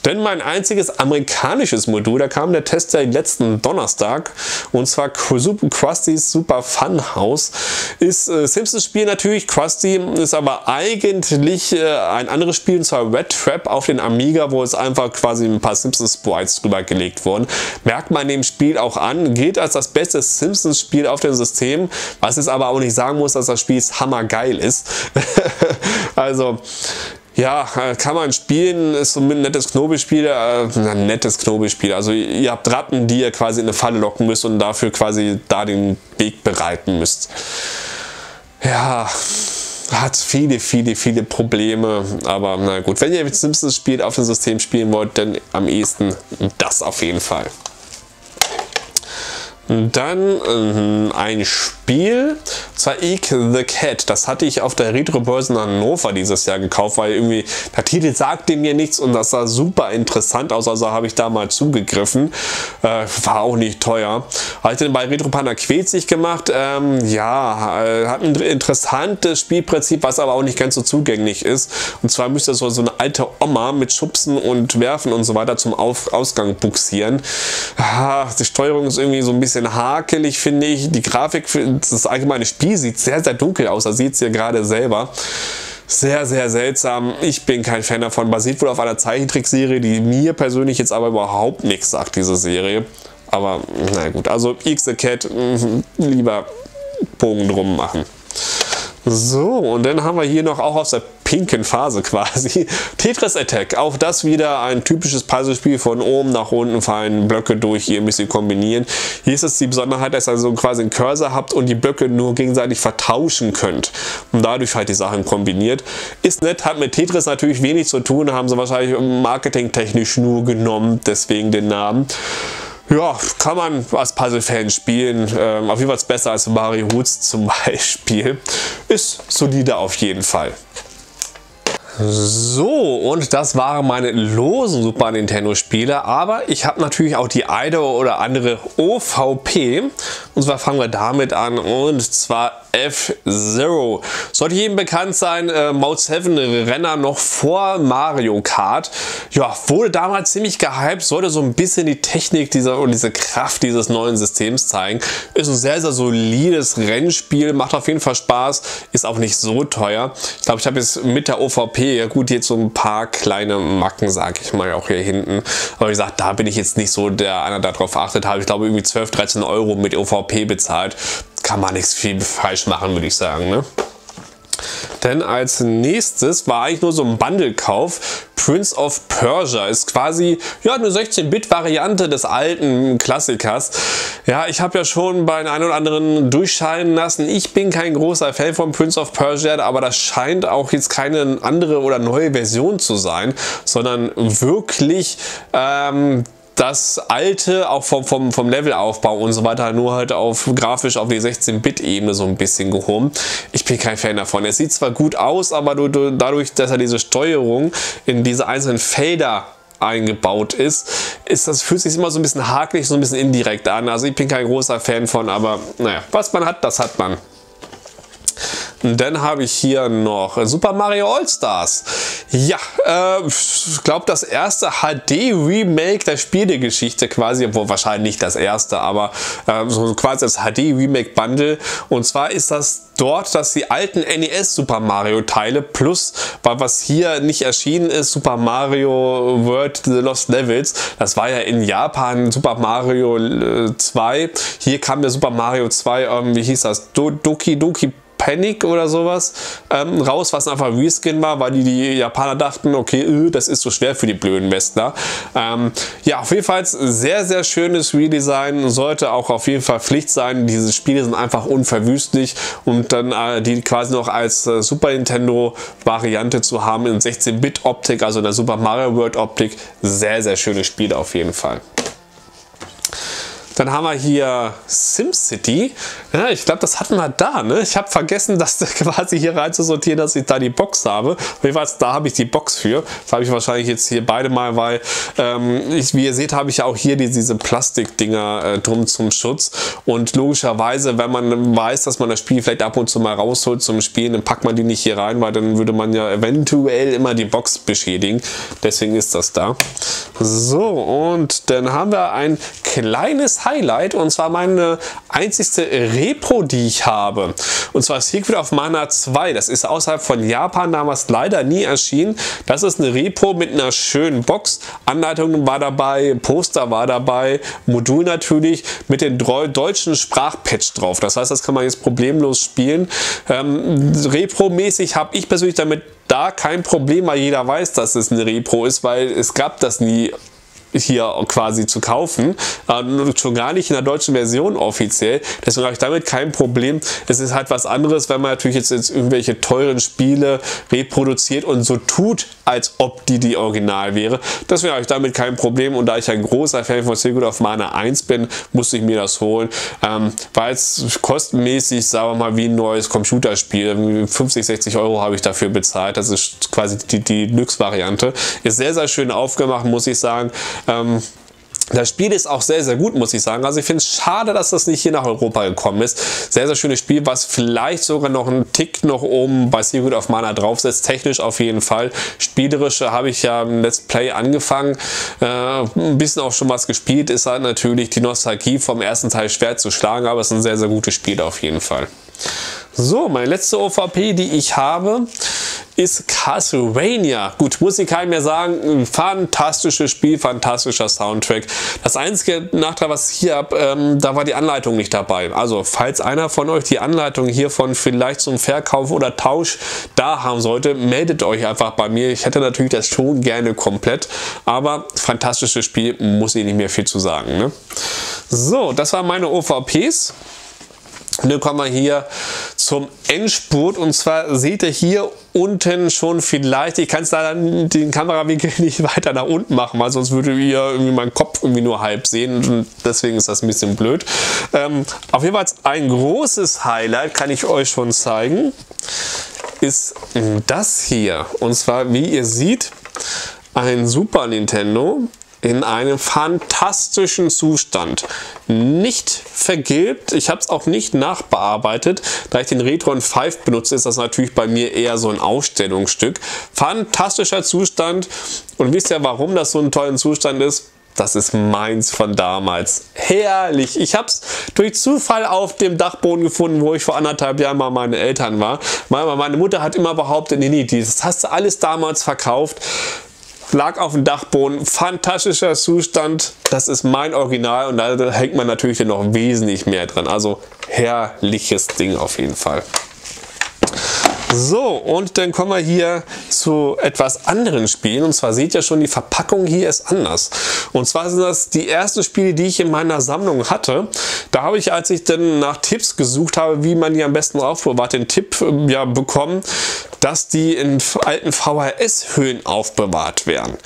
Speaker 1: Denn mein einziges amerikanisches Modul, da kam der Test ja letzten Donnerstag, und zwar Krusty's Super Fun House, ist äh, Simpsons Spiel natürlich. Krusty ist aber eigentlich äh, ein anderes Spiel, und zwar Red Trap auf den Amiga, wo es einfach quasi ein paar Simpsons Sprites drüber gelegt wurden. Merkt man dem Spiel auch an, gilt als das beste Simpsons Spiel auf dem System, was es aber auch nicht sagen muss, dass das Spiel hammergeil ist. also ja, äh, kann man spielen, ist so ein nettes Knobelspiel, äh, ein nettes Knobelspiel. Also ihr habt Ratten, die ihr quasi in eine Falle locken müsst und dafür quasi da den Weg bereiten müsst. Ja, hat viele, viele, viele Probleme, aber na gut, wenn ihr Simpsons spielt, auf dem System spielen wollt, dann am ehesten das auf jeden Fall. Dann äh, ein Spiel, Eek the Cat. Das hatte ich auf der Retro Börse in Hannover dieses Jahr gekauft, weil irgendwie der Titel sagte mir nichts und das sah super interessant aus, also habe ich da mal zugegriffen. Äh, war auch nicht teuer. Habe ich den bei Retro Panda quetzig gemacht. Ähm, ja, äh, hat ein interessantes Spielprinzip, was aber auch nicht ganz so zugänglich ist. Und zwar müsste so, so eine alte Oma mit Schubsen und Werfen und so weiter zum Auf Ausgang buxieren. Ah, die Steuerung ist irgendwie so ein bisschen bisschen hakelig, finde ich. Die Grafik, das allgemeine Spiel sieht sehr, sehr dunkel aus. Da sieht es hier gerade selber. Sehr, sehr seltsam. Ich bin kein Fan davon. Basiert wohl auf einer Zeichentrickserie, die mir persönlich jetzt aber überhaupt nichts sagt, diese Serie. Aber na gut, also X the Cat mh, lieber Bogen drum machen. So, und dann haben wir hier noch auch aus der pinken Phase quasi Tetris Attack. Auch das wieder ein typisches Puzzlespiel von oben nach unten fallen, Blöcke durch, hier ein bisschen kombinieren. Hier ist es die Besonderheit, dass ihr so quasi einen Cursor habt und die Blöcke nur gegenseitig vertauschen könnt und dadurch halt die Sachen kombiniert. Ist nett, hat mit Tetris natürlich wenig zu tun, haben sie wahrscheinlich marketingtechnisch nur genommen, deswegen den Namen. Ja, kann man als Puzzle-Fan spielen. Ähm, auf jeden Fall besser als Mario Hoots zum Beispiel. Ist solide auf jeden Fall. So, und das waren meine losen Super Nintendo Spiele, aber ich habe natürlich auch die eine oder andere OVP. Und zwar fangen wir damit an, und zwar F-Zero. Sollte jedem bekannt sein, äh, Mode 7 Renner noch vor Mario Kart. Ja, wurde damals ziemlich gehypt, sollte so ein bisschen die Technik dieser und diese Kraft dieses neuen Systems zeigen. Ist ein sehr, sehr solides Rennspiel, macht auf jeden Fall Spaß, ist auch nicht so teuer. Ich glaube, ich habe jetzt mit der OVP, ja gut, jetzt so ein paar kleine Macken, sage ich mal, auch hier hinten. Aber wie gesagt, da bin ich jetzt nicht so der einer, der darauf achtet habe. Ich glaube, irgendwie 12, 13 Euro mit OVP bezahlt kann man nichts viel falsch machen, würde ich sagen. Ne? Denn als nächstes war eigentlich nur so ein Bundle-Kauf. Prince of Persia ist quasi ja, eine 16-Bit-Variante des alten Klassikers. Ja, ich habe ja schon bei den einen oder anderen durchscheinen lassen, ich bin kein großer Fan von Prince of Persia, aber das scheint auch jetzt keine andere oder neue Version zu sein, sondern wirklich ähm, das alte, auch vom, vom, vom Levelaufbau und so weiter, nur halt auf grafisch auf die 16-Bit-Ebene so ein bisschen gehoben. Ich bin kein Fan davon. Es sieht zwar gut aus, aber du, du, dadurch, dass er diese Steuerung in diese einzelnen Felder eingebaut ist, ist das fühlt sich immer so ein bisschen hakelig, so ein bisschen indirekt an. Also ich bin kein großer Fan von, aber naja, was man hat, das hat man. Dann habe ich hier noch Super Mario All-Stars. Ja, äh, ich glaube das erste HD-Remake der Spielegeschichte quasi, obwohl wahrscheinlich nicht das erste, aber äh, so quasi das HD-Remake-Bundle. Und zwar ist das dort, dass die alten NES Super Mario Teile plus, weil was hier nicht erschienen ist, Super Mario World The Lost Levels, das war ja in Japan Super Mario 2. Äh, hier kam der Super Mario 2, ähm, wie hieß das? Do Doki Doki Panic oder sowas ähm, raus, was einfach Reskin war, weil die, die Japaner dachten, okay, öh, das ist so schwer für die blöden Westler. Ähm, ja, auf jeden Fall sehr, sehr schönes Redesign, sollte auch auf jeden Fall Pflicht sein. Diese Spiele sind einfach unverwüstlich und dann äh, die quasi noch als äh, Super Nintendo Variante zu haben in 16-Bit-Optik, also in der Super Mario World Optik, sehr, sehr schönes Spiel auf jeden Fall. Dann haben wir hier SimCity. Ja, ich glaube, das hatten wir da. Ne? Ich habe vergessen, das quasi hier rein zu sortieren, dass ich da die Box habe. Jedenfalls, da habe ich die Box für. Das habe ich wahrscheinlich jetzt hier beide mal, weil, ähm, ich, wie ihr seht, habe ich ja auch hier die, diese Plastikdinger äh, drum zum Schutz. Und logischerweise, wenn man weiß, dass man das Spiel vielleicht ab und zu mal rausholt zum Spielen, dann packt man die nicht hier rein, weil dann würde man ja eventuell immer die Box beschädigen. Deswegen ist das da. So, und dann haben wir ein kleines Highlight und zwar meine einzigste Repro, die ich habe. Und zwar Secret of Mana 2. Das ist außerhalb von Japan damals leider nie erschienen. Das ist eine Repro mit einer schönen Box. Anleitungen war dabei, Poster war dabei, Modul natürlich mit dem deutschen Sprachpatch drauf. Das heißt, das kann man jetzt problemlos spielen. Ähm, Repro-mäßig habe ich persönlich damit da kein Problem, weil jeder weiß, dass es eine Repro ist, weil es gab das nie hier quasi zu kaufen. Äh, schon gar nicht in der deutschen Version offiziell. Deswegen habe ich damit kein Problem. Es ist halt was anderes, wenn man natürlich jetzt, jetzt irgendwelche teuren Spiele reproduziert und so tut, als ob die die Original wäre. Deswegen habe ich damit kein Problem. Und da ich ein großer Fan von Secret of Mana 1 bin, musste ich mir das holen. Ähm, weil es kostenmäßig, sagen wir mal, wie ein neues Computerspiel. 50, 60 Euro habe ich dafür bezahlt. Das ist quasi die, die Deluxe-Variante. Ist sehr, sehr schön aufgemacht, muss ich sagen. Ähm, das Spiel ist auch sehr, sehr gut, muss ich sagen. Also ich finde es schade, dass das nicht hier nach Europa gekommen ist. Sehr, sehr schönes Spiel, was vielleicht sogar noch einen Tick noch oben bei Secret of Mana draufsetzt. Technisch auf jeden Fall. Spielerische habe ich ja im Let's Play angefangen. Äh, ein bisschen auch schon was gespielt. Ist halt natürlich die Nostalgie vom ersten Teil schwer zu schlagen, aber es ist ein sehr, sehr gutes Spiel auf jeden Fall. So, meine letzte OVP, die ich habe, ist Castlevania. Gut, muss ich keinem mehr sagen. Fantastisches Spiel, fantastischer Soundtrack. Das einzige Nachteil, was ich hier habe, ähm, da war die Anleitung nicht dabei. Also, falls einer von euch die Anleitung hiervon vielleicht zum Verkauf oder Tausch da haben sollte, meldet euch einfach bei mir. Ich hätte natürlich das schon gerne komplett, aber fantastisches Spiel, muss ich nicht mehr viel zu sagen. Ne? So, das waren meine OVPs. Und dann kommen wir hier zum Endspurt. Und zwar seht ihr hier unten schon vielleicht, ich kann es leider den Kamerawinkel nicht weiter nach unten machen, weil sonst würde ihr irgendwie meinen Kopf irgendwie nur halb sehen. Und deswegen ist das ein bisschen blöd. Ähm, auf jeden Fall ein großes Highlight kann ich euch schon zeigen, ist das hier. Und zwar wie ihr seht ein Super Nintendo in einem fantastischen Zustand. Nicht vergilbt, ich habe es auch nicht nachbearbeitet. Da ich den Retron 5 benutze, ist das natürlich bei mir eher so ein Ausstellungsstück. Fantastischer Zustand und wisst ihr, warum das so ein toller Zustand ist? Das ist meins von damals. Herrlich. Ich habe es durch Zufall auf dem Dachboden gefunden, wo ich vor anderthalb Jahren mal meine Eltern war. Meine Mutter hat immer behauptet, nee, nee, das hast du alles damals verkauft lag auf dem Dachboden, fantastischer Zustand, das ist mein Original und da hängt man natürlich noch wesentlich mehr dran, also herrliches Ding auf jeden Fall. So, und dann kommen wir hier zu etwas anderen Spielen. Und zwar seht ihr schon, die Verpackung hier ist anders. Und zwar sind das die ersten Spiele, die ich in meiner Sammlung hatte. Da habe ich, als ich dann nach Tipps gesucht habe, wie man die am besten aufbewahrt, den Tipp ja, bekommen, dass die in alten VHS-Höhen aufbewahrt werden.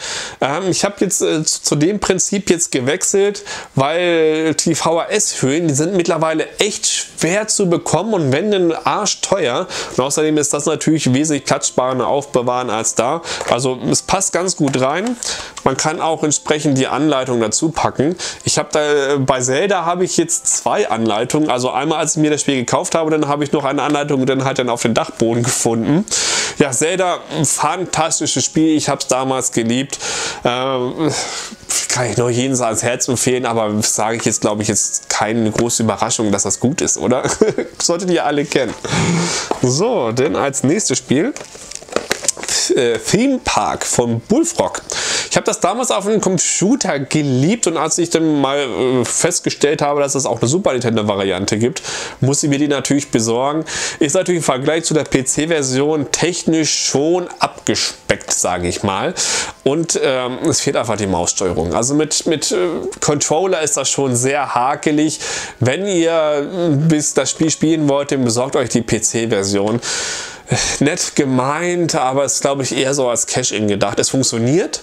Speaker 1: Ähm, ich habe jetzt äh, zu, zu, dem Prinzip jetzt gewechselt, weil die VHS-Höhen, die sind mittlerweile echt schwer zu bekommen und wenn dann arschteuer. Und außerdem ist das natürlich wesentlich platzsparender aufbewahren als da. Also es passt ganz gut rein. Man kann auch entsprechend die Anleitung dazu packen. Ich habe da äh, bei Zelda habe ich jetzt zwei Anleitungen. Also einmal als ich mir das Spiel gekauft habe, dann habe ich noch eine Anleitung dann halt dann auf den Dachboden gefunden. Ja, Zelda, fantastisches Spiel. Ich habe es damals geliebt. Ähm, kann ich nur jeden ans Herz empfehlen, aber sage ich jetzt, glaube ich, jetzt keine große Überraschung, dass das gut ist, oder? Solltet ihr alle kennen. So, denn als nächstes Spiel äh, Theme Park von Bullfrog. Ich habe das damals auf einem Computer geliebt und als ich dann mal äh, festgestellt habe, dass es auch eine Super Nintendo Variante gibt, musste ich mir die natürlich besorgen. Ist natürlich im Vergleich zu der PC-Version technisch schon abgespeckt, sage ich mal. Und ähm, es fehlt einfach die Maussteuerung. Also mit, mit äh, Controller ist das schon sehr hakelig. Wenn ihr äh, bis das Spiel spielen wollt, dann besorgt euch die PC-Version nett gemeint, aber es ist, glaube ich, eher so als Cash-In gedacht. Es funktioniert,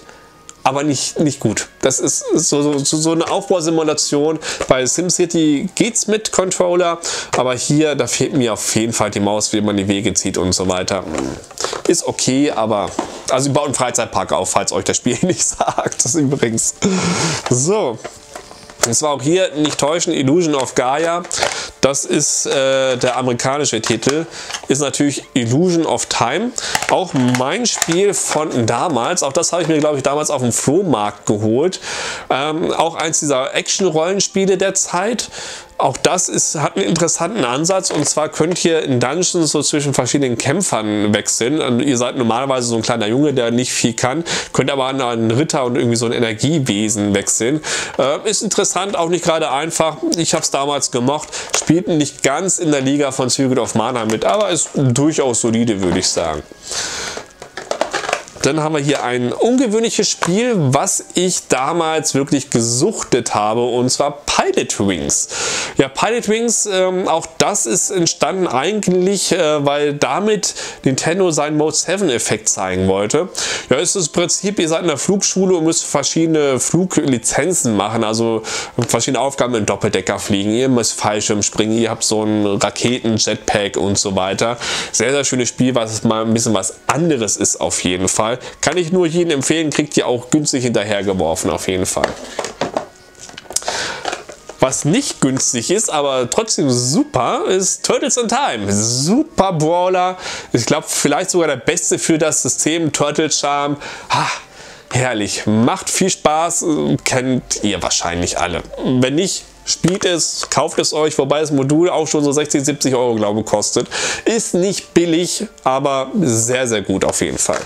Speaker 1: aber nicht, nicht gut. Das ist so, so, so eine Aufbausimulation. Bei SimCity geht es mit Controller, aber hier, da fehlt mir auf jeden Fall die Maus, wie man die Wege zieht und so weiter. Ist okay, aber also baut einen Freizeitpark auf, falls euch das Spiel nicht sagt. Das ist übrigens. So. Es war auch hier nicht täuschen, Illusion of Gaia. Das ist äh, der amerikanische Titel. Ist natürlich Illusion of Time. Auch mein Spiel von damals. Auch das habe ich mir, glaube ich, damals auf dem Flohmarkt geholt. Ähm, auch eins dieser Action-Rollenspiele der Zeit. Auch das ist, hat einen interessanten Ansatz und zwar könnt ihr in Dungeons so zwischen verschiedenen Kämpfern wechseln. Und ihr seid normalerweise so ein kleiner Junge, der nicht viel kann, könnt aber an einen Ritter und irgendwie so ein Energiewesen wechseln. Äh, ist interessant, auch nicht gerade einfach. Ich habe es damals gemocht. Spielten nicht ganz in der Liga von Secret of Mana mit, aber ist durchaus solide, würde ich sagen. Dann haben wir hier ein ungewöhnliches Spiel, was ich damals wirklich gesuchtet habe und zwar Pilot Wings. Ja, Pilot Wings, ähm, auch das ist entstanden eigentlich, äh, weil damit Nintendo seinen Mode 7 Effekt zeigen wollte. Ja, ist im Prinzip, ihr seid in der Flugschule und müsst verschiedene Fluglizenzen machen, also verschiedene Aufgaben im Doppeldecker fliegen. Ihr müsst Fallschirm springen, ihr habt so ein Raketen-Jetpack und so weiter. Sehr, sehr schönes Spiel, was mal ein bisschen was anderes ist auf jeden Fall. Kann ich nur jedem empfehlen, kriegt ihr auch günstig hinterhergeworfen auf jeden Fall. Was nicht günstig ist, aber trotzdem super, ist Turtles in Time. Super Brawler. Ich glaube, vielleicht sogar der beste für das System Turtle Charm. Ha, herrlich. Macht viel Spaß. Kennt ihr wahrscheinlich alle. Wenn nicht, spielt es, kauft es euch, wobei das Modul auch schon so 60, 70 Euro, glaube ich, kostet. Ist nicht billig, aber sehr, sehr gut auf jeden Fall.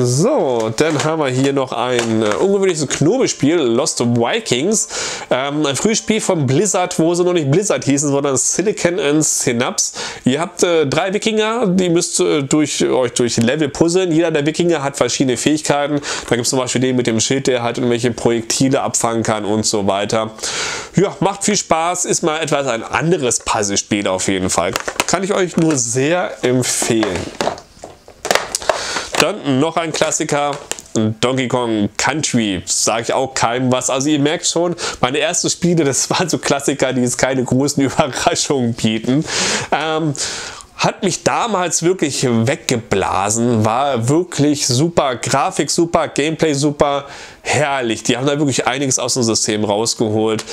Speaker 1: So, dann haben wir hier noch ein äh, ungewöhnliches Knobelspiel, Lost Vikings. Ähm, ein frühes Spiel von Blizzard, wo sie noch nicht Blizzard hießen, sondern Silicon and Synapse. Ihr habt äh, drei Wikinger, die müsst äh, durch, euch durch Level puzzeln. Jeder der Wikinger hat verschiedene Fähigkeiten. Da gibt es zum Beispiel den mit dem Schild, der halt irgendwelche Projektile abfangen kann und so weiter. Ja, macht viel Spaß, ist mal etwas ein anderes Puzzlespiel auf jeden Fall. Kann ich euch nur sehr empfehlen. Dann noch ein Klassiker. Donkey Kong Country, sage ich auch keinem was. Also ihr merkt schon, meine ersten Spiele, das waren so Klassiker, die jetzt keine großen Überraschungen bieten. Ähm, hat mich damals wirklich weggeblasen, war wirklich super, Grafik super, Gameplay super, herrlich. Die haben da wirklich einiges aus dem System rausgeholt.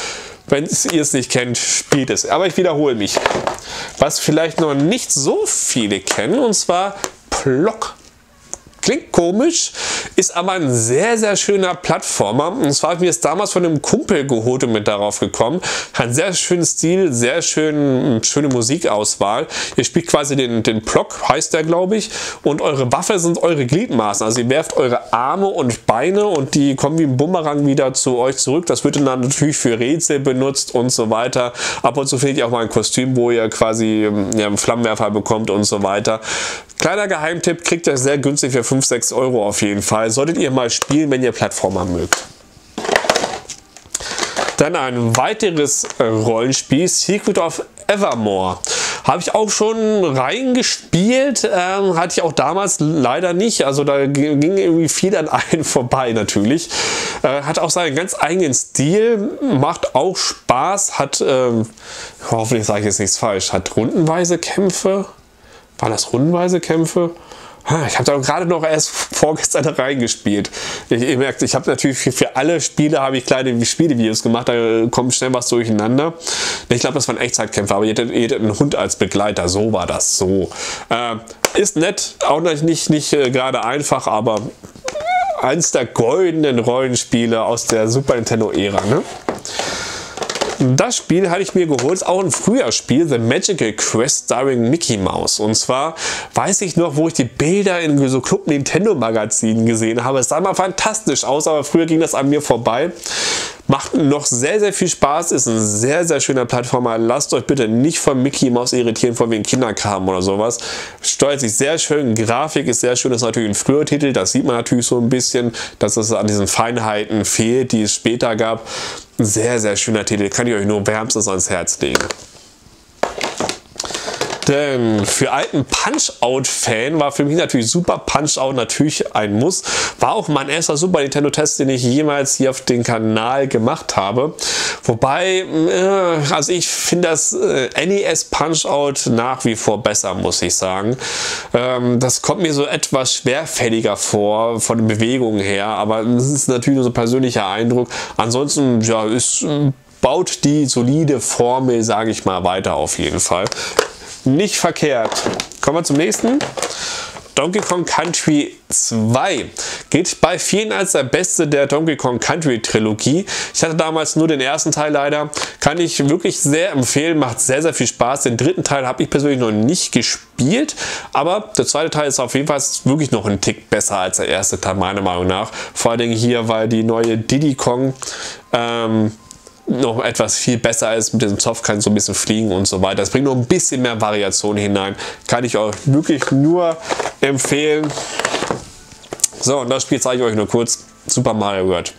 Speaker 1: Wenn ihr es nicht kennt, spielt es. Aber ich wiederhole mich. Was vielleicht noch nicht so viele kennen, und zwar Plock. Klingt komisch, ist aber ein sehr, sehr schöner Plattformer. Und zwar ich mir es damals von einem Kumpel geholt und mit darauf gekommen. Hat einen sehr schönen Stil, sehr schön, schöne Musikauswahl. Ihr spielt quasi den, den Block, heißt der, glaube ich. Und eure Waffe sind eure Gliedmaßen. Also ihr werft eure Arme und Beine und die kommen wie ein Bumerang wieder zu euch zurück. Das wird dann natürlich für Rätsel benutzt und so weiter. Ab und zu fehlt ihr auch mal ein Kostüm, wo ihr quasi ja, einen Flammenwerfer bekommt und so weiter. Kleiner Geheimtipp, kriegt ihr sehr günstig für 5, 6 Euro auf jeden Fall. Solltet ihr mal spielen, wenn ihr Plattformer mögt. Dann ein weiteres äh, Rollenspiel, Secret of Evermore. Habe ich auch schon reingespielt, ähm, hatte ich auch damals leider nicht. Also da ging irgendwie viel an einen vorbei natürlich. Äh, hat auch seinen ganz eigenen Stil, macht auch Spaß, hat, ähm, hoffentlich sage ich jetzt nichts falsch, hat rundenweise Kämpfe. Waren das rundenweise Kämpfe? Ich habe da gerade noch erst vorgestern reingespielt. Ich, ihr merkt, ich habe natürlich für, für, alle Spiele habe ich kleine Spielevideos gemacht, da kommt schnell was durcheinander. Ich glaube, das waren Echtzeitkämpfe, aber ihr hättet, einen Hund als Begleiter, so war das so. Äh, ist nett, auch nicht, nicht, nicht äh, gerade einfach, aber eins der goldenen Rollenspiele aus der Super Nintendo-Ära. Ne? Das Spiel hatte ich mir geholt, auch ein früher Spiel, The Magical Quest starring Mickey Mouse. Und zwar weiß ich noch, wo ich die Bilder in so Club Nintendo Magazinen gesehen habe. Es sah mal fantastisch aus, aber früher ging das an mir vorbei. Macht noch sehr, sehr viel Spaß, ist ein sehr, sehr schöner Plattformer. Lasst euch bitte nicht von Mickey Mouse irritieren, von wegen Kinderkram oder sowas. Steuert sich sehr schön, Grafik ist sehr schön, ist natürlich ein früher Titel, das sieht man natürlich so ein bisschen, dass es an diesen Feinheiten fehlt, die es später gab. Sehr, sehr schöner Titel, kann ich euch nur wärmstens ans Herz legen. Denn für alten Punch-Out-Fan war für mich natürlich Super Punch-Out natürlich ein Muss. War auch mein erster Super Nintendo-Test, den ich jemals hier auf den Kanal gemacht habe. Wobei, äh, also ich finde das äh, NES Punch-Out nach wie vor besser, muss ich sagen. Ähm, das kommt mir so etwas schwerfälliger vor, von den Bewegungen her, aber das ist natürlich nur so ein persönlicher Eindruck. Ansonsten, ja, ist baut die solide Formel, sage ich mal, weiter auf jeden Fall nicht verkehrt. Kommen wir zum nächsten. Donkey Kong Country 2 gilt bei vielen als der beste der Donkey Kong Country Trilogie. Ich hatte damals nur den ersten Teil leider. Kann ich wirklich sehr empfehlen, macht sehr, sehr viel Spaß. Den dritten Teil habe ich persönlich noch nicht gespielt, aber der zweite Teil ist auf jeden Fall wirklich noch ein Tick besser als der erste Teil, meiner Meinung nach. Vor Dingen hier, weil die neue Diddy Kong ähm, noch etwas viel besser ist. Mit diesem Zopf kann so ein bisschen fliegen und so weiter. Das bringt noch ein bisschen mehr Variation hinein. Kann ich euch wirklich nur empfehlen. So, und das Spiel zeige ich euch nur kurz. Super Mario World.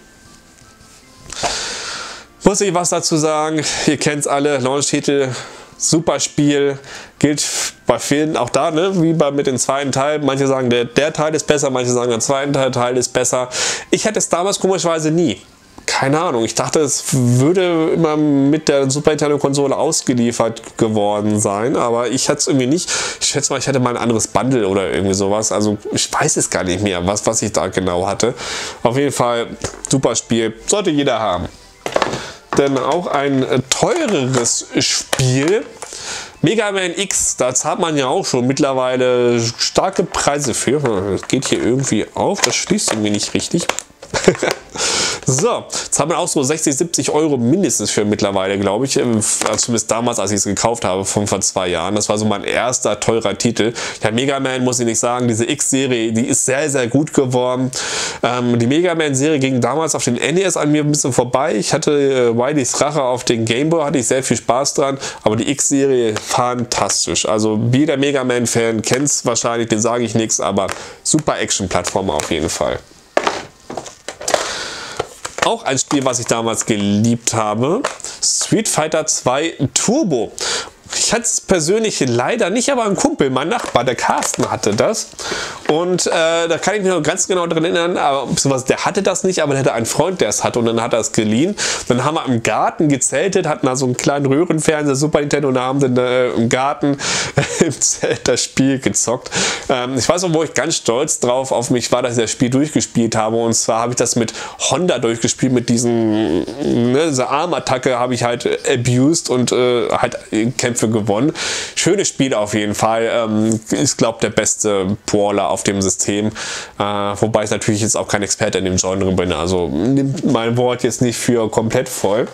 Speaker 1: Muss ich was dazu sagen? Ihr kennt es alle. Launch-Titel, super Spiel. Gilt bei vielen auch da, ne? wie bei mit dem zweiten Teil. Manche sagen, der, der Teil ist besser, manche sagen, der zweite Teil ist besser. Ich hatte es damals komischerweise nie keine Ahnung, ich dachte, es würde immer mit der Super Nintendo Konsole ausgeliefert geworden sein, aber ich hatte es irgendwie nicht. Ich schätze mal, ich hatte mal ein anderes Bundle oder irgendwie sowas. Also ich weiß es gar nicht mehr, was, was ich da genau hatte. Auf jeden Fall super Spiel, sollte jeder haben. Denn auch ein teureres Spiel Mega Man X, da zahlt man ja auch schon mittlerweile starke Preise für. Das geht hier irgendwie auf, das schließt irgendwie nicht richtig. so, jetzt haben wir auch so 60, 70 Euro mindestens für mittlerweile, glaube ich. Ähm, also zumindest damals, als ich es gekauft habe, von vor zwei Jahren. Das war so mein erster teurer Titel. Ja, Mega Man muss ich nicht sagen, diese X-Serie, die ist sehr, sehr gut geworden. Ähm, die Mega Man-Serie ging damals auf den NES an mir ein bisschen vorbei. Ich hatte äh, Wileys Rache auf den Game Boy, hatte ich sehr viel Spaß dran. Aber die X-Serie fantastisch. Also jeder Mega Man-Fan kennt es wahrscheinlich, den sage ich nichts, aber super Action-Plattformer auf jeden Fall. Auch ein Spiel, was ich damals geliebt habe. Street Fighter 2 Turbo. Ich hatte es persönlich leider nicht, aber ein Kumpel, mein Nachbar, der Carsten, hatte das. Und äh, da kann ich mich noch ganz genau dran erinnern, aber der hatte das nicht, aber der hatte einen Freund, der es hatte und dann hat er es geliehen. Dann haben wir im Garten gezeltet, hatten da so einen kleinen Röhrenfernseher, Super Nintendo und haben dann äh, im Garten im Zelt das Spiel gezockt. Ähm, ich weiß auch, wo ich ganz stolz drauf auf mich war, dass ich das Spiel durchgespielt habe. Und zwar habe ich das mit Honda durchgespielt, mit diesen, ne, Armattacke habe ich halt abused und äh, halt Kämpfe gewonnen. Schönes Spiel auf jeden Fall. Ähm, ist, glaube der beste Brawler auf dem System. Äh, wobei ich natürlich jetzt auch kein Experte in dem Genre bin. Also nimmt mein Wort jetzt nicht für komplett voll.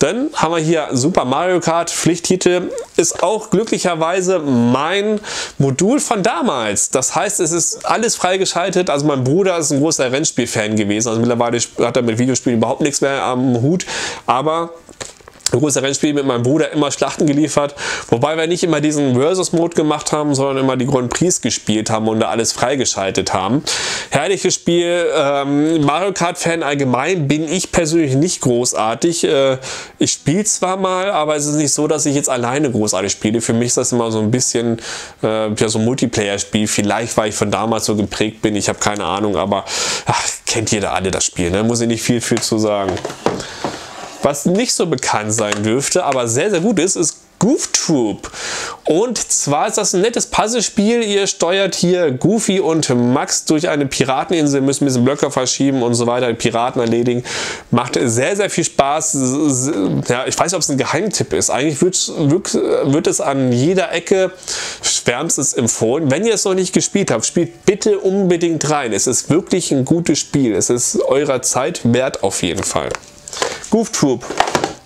Speaker 1: Dann haben wir hier Super Mario Kart Pflichttitel. Ist auch glücklicherweise mein Modul von damals. Das heißt, es ist alles freigeschaltet. Also mein Bruder ist ein großer Rennspiel-Fan gewesen. Also mittlerweile hat er mit Videospielen überhaupt nichts mehr am Hut. Aber große Rennspiel mit meinem Bruder immer Schlachten geliefert, wobei wir nicht immer diesen Versus-Mode gemacht haben, sondern immer die Grand Prix gespielt haben und da alles freigeschaltet haben. Herrliches Spiel. Ähm, Mario Kart-Fan allgemein bin ich persönlich nicht großartig. Äh, ich spiele zwar mal, aber es ist nicht so, dass ich jetzt alleine großartig spiele. Für mich ist das immer so ein bisschen äh, ja, so ein Multiplayer-Spiel. Vielleicht, weil ich von damals so geprägt bin. Ich habe keine Ahnung, aber ach, kennt jeder alle das Spiel. Ne? Muss ich nicht viel, viel zu sagen. Was nicht so bekannt sein dürfte, aber sehr, sehr gut ist, ist Goof Troop. Und zwar ist das ein nettes Puzzlespiel. Ihr steuert hier Goofy und Max durch eine Pirateninsel, müssen ein bisschen Blöcke verschieben und so weiter, Piraten erledigen. Macht sehr, sehr viel Spaß. Ja, ich weiß nicht, ob es ein Geheimtipp ist. Eigentlich wird, wird, es an jeder Ecke schwärmstens empfohlen. Wenn ihr es noch nicht gespielt habt, spielt bitte unbedingt rein. Es ist wirklich ein gutes Spiel. Es ist eurer Zeit wert auf jeden Fall. Goof.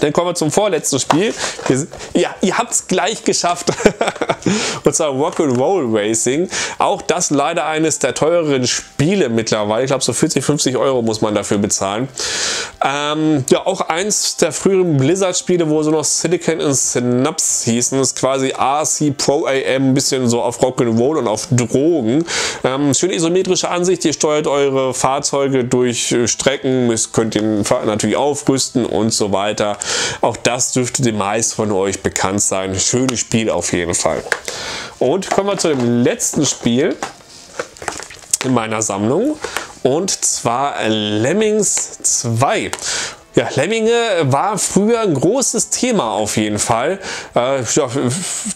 Speaker 1: Dann kommen wir zum vorletzten Spiel. Ja, ihr habt es gleich geschafft. und zwar Rock'n'Roll Racing. Auch das leider eines der teureren Spiele mittlerweile. Ich glaube, so 40, 50 Euro muss man dafür bezahlen. Ähm, ja, auch eins der früheren Blizzard-Spiele, wo so noch Silicon und Synapse hießen. Das ist quasi RC Pro AM, ein bisschen so auf Rock'n'Roll und auf Drogen. Ähm, schöne isometrische Ansicht. Ihr steuert eure Fahrzeuge durch Strecken, könnt den natürlich aufrüsten und so weiter. Auch das dürfte den meisten von euch bekannt sein. Schönes Spiel auf jeden Fall. Und kommen wir zu dem letzten Spiel in meiner Sammlung. Und zwar Lemmings 2. Ja, Lemminge war früher ein großes Thema auf jeden Fall. Äh,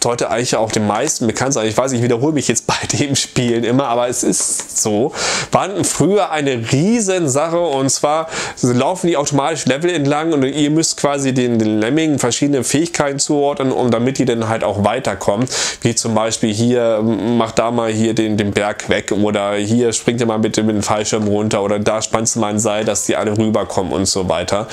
Speaker 1: heute eigentlich auch den meisten bekannt. Ich weiß, ich wiederhole mich jetzt bei dem Spielen immer, aber es ist so. Waren früher eine riesen Sache und zwar laufen die automatisch Level entlang und ihr müsst quasi den, den Lemmingen verschiedene Fähigkeiten zuordnen, um damit die dann halt auch weiterkommen. Wie zum Beispiel hier, macht da mal hier den, den Berg weg oder hier springt ihr mal bitte mit dem Fallschirm runter oder da spannst du mal ein Seil, dass die alle rüberkommen und so weiter.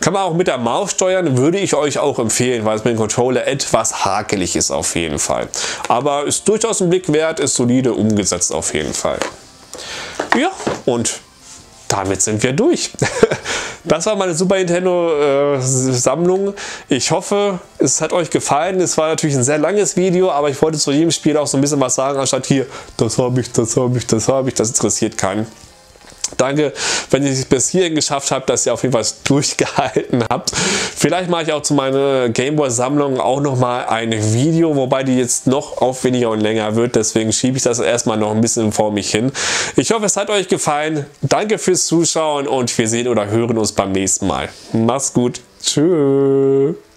Speaker 1: Kann man auch mit der Maus steuern, würde ich euch auch empfehlen, weil es mit dem Controller etwas hakelig ist auf jeden Fall. Aber ist durchaus ein Blick wert, ist solide umgesetzt auf jeden Fall. Ja, und damit sind wir durch. Das war meine Super Nintendo äh, Sammlung. Ich hoffe, es hat euch gefallen. Es war natürlich ein sehr langes Video, aber ich wollte zu jedem Spiel auch so ein bisschen was sagen, anstatt hier, das habe ich, das habe ich, das habe ich. Das interessiert keinen. Danke, wenn ihr es bis hierhin geschafft habt, dass ihr auf jeden Fall durchgehalten habt. Vielleicht mache ich auch zu meiner Gameboy-Sammlung auch nochmal ein Video, wobei die jetzt noch aufwendiger und länger wird. Deswegen schiebe ich das erstmal noch ein bisschen vor mich hin. Ich hoffe, es hat euch gefallen. Danke fürs Zuschauen und wir sehen oder hören uns beim nächsten Mal. Macht's gut. Tschüss.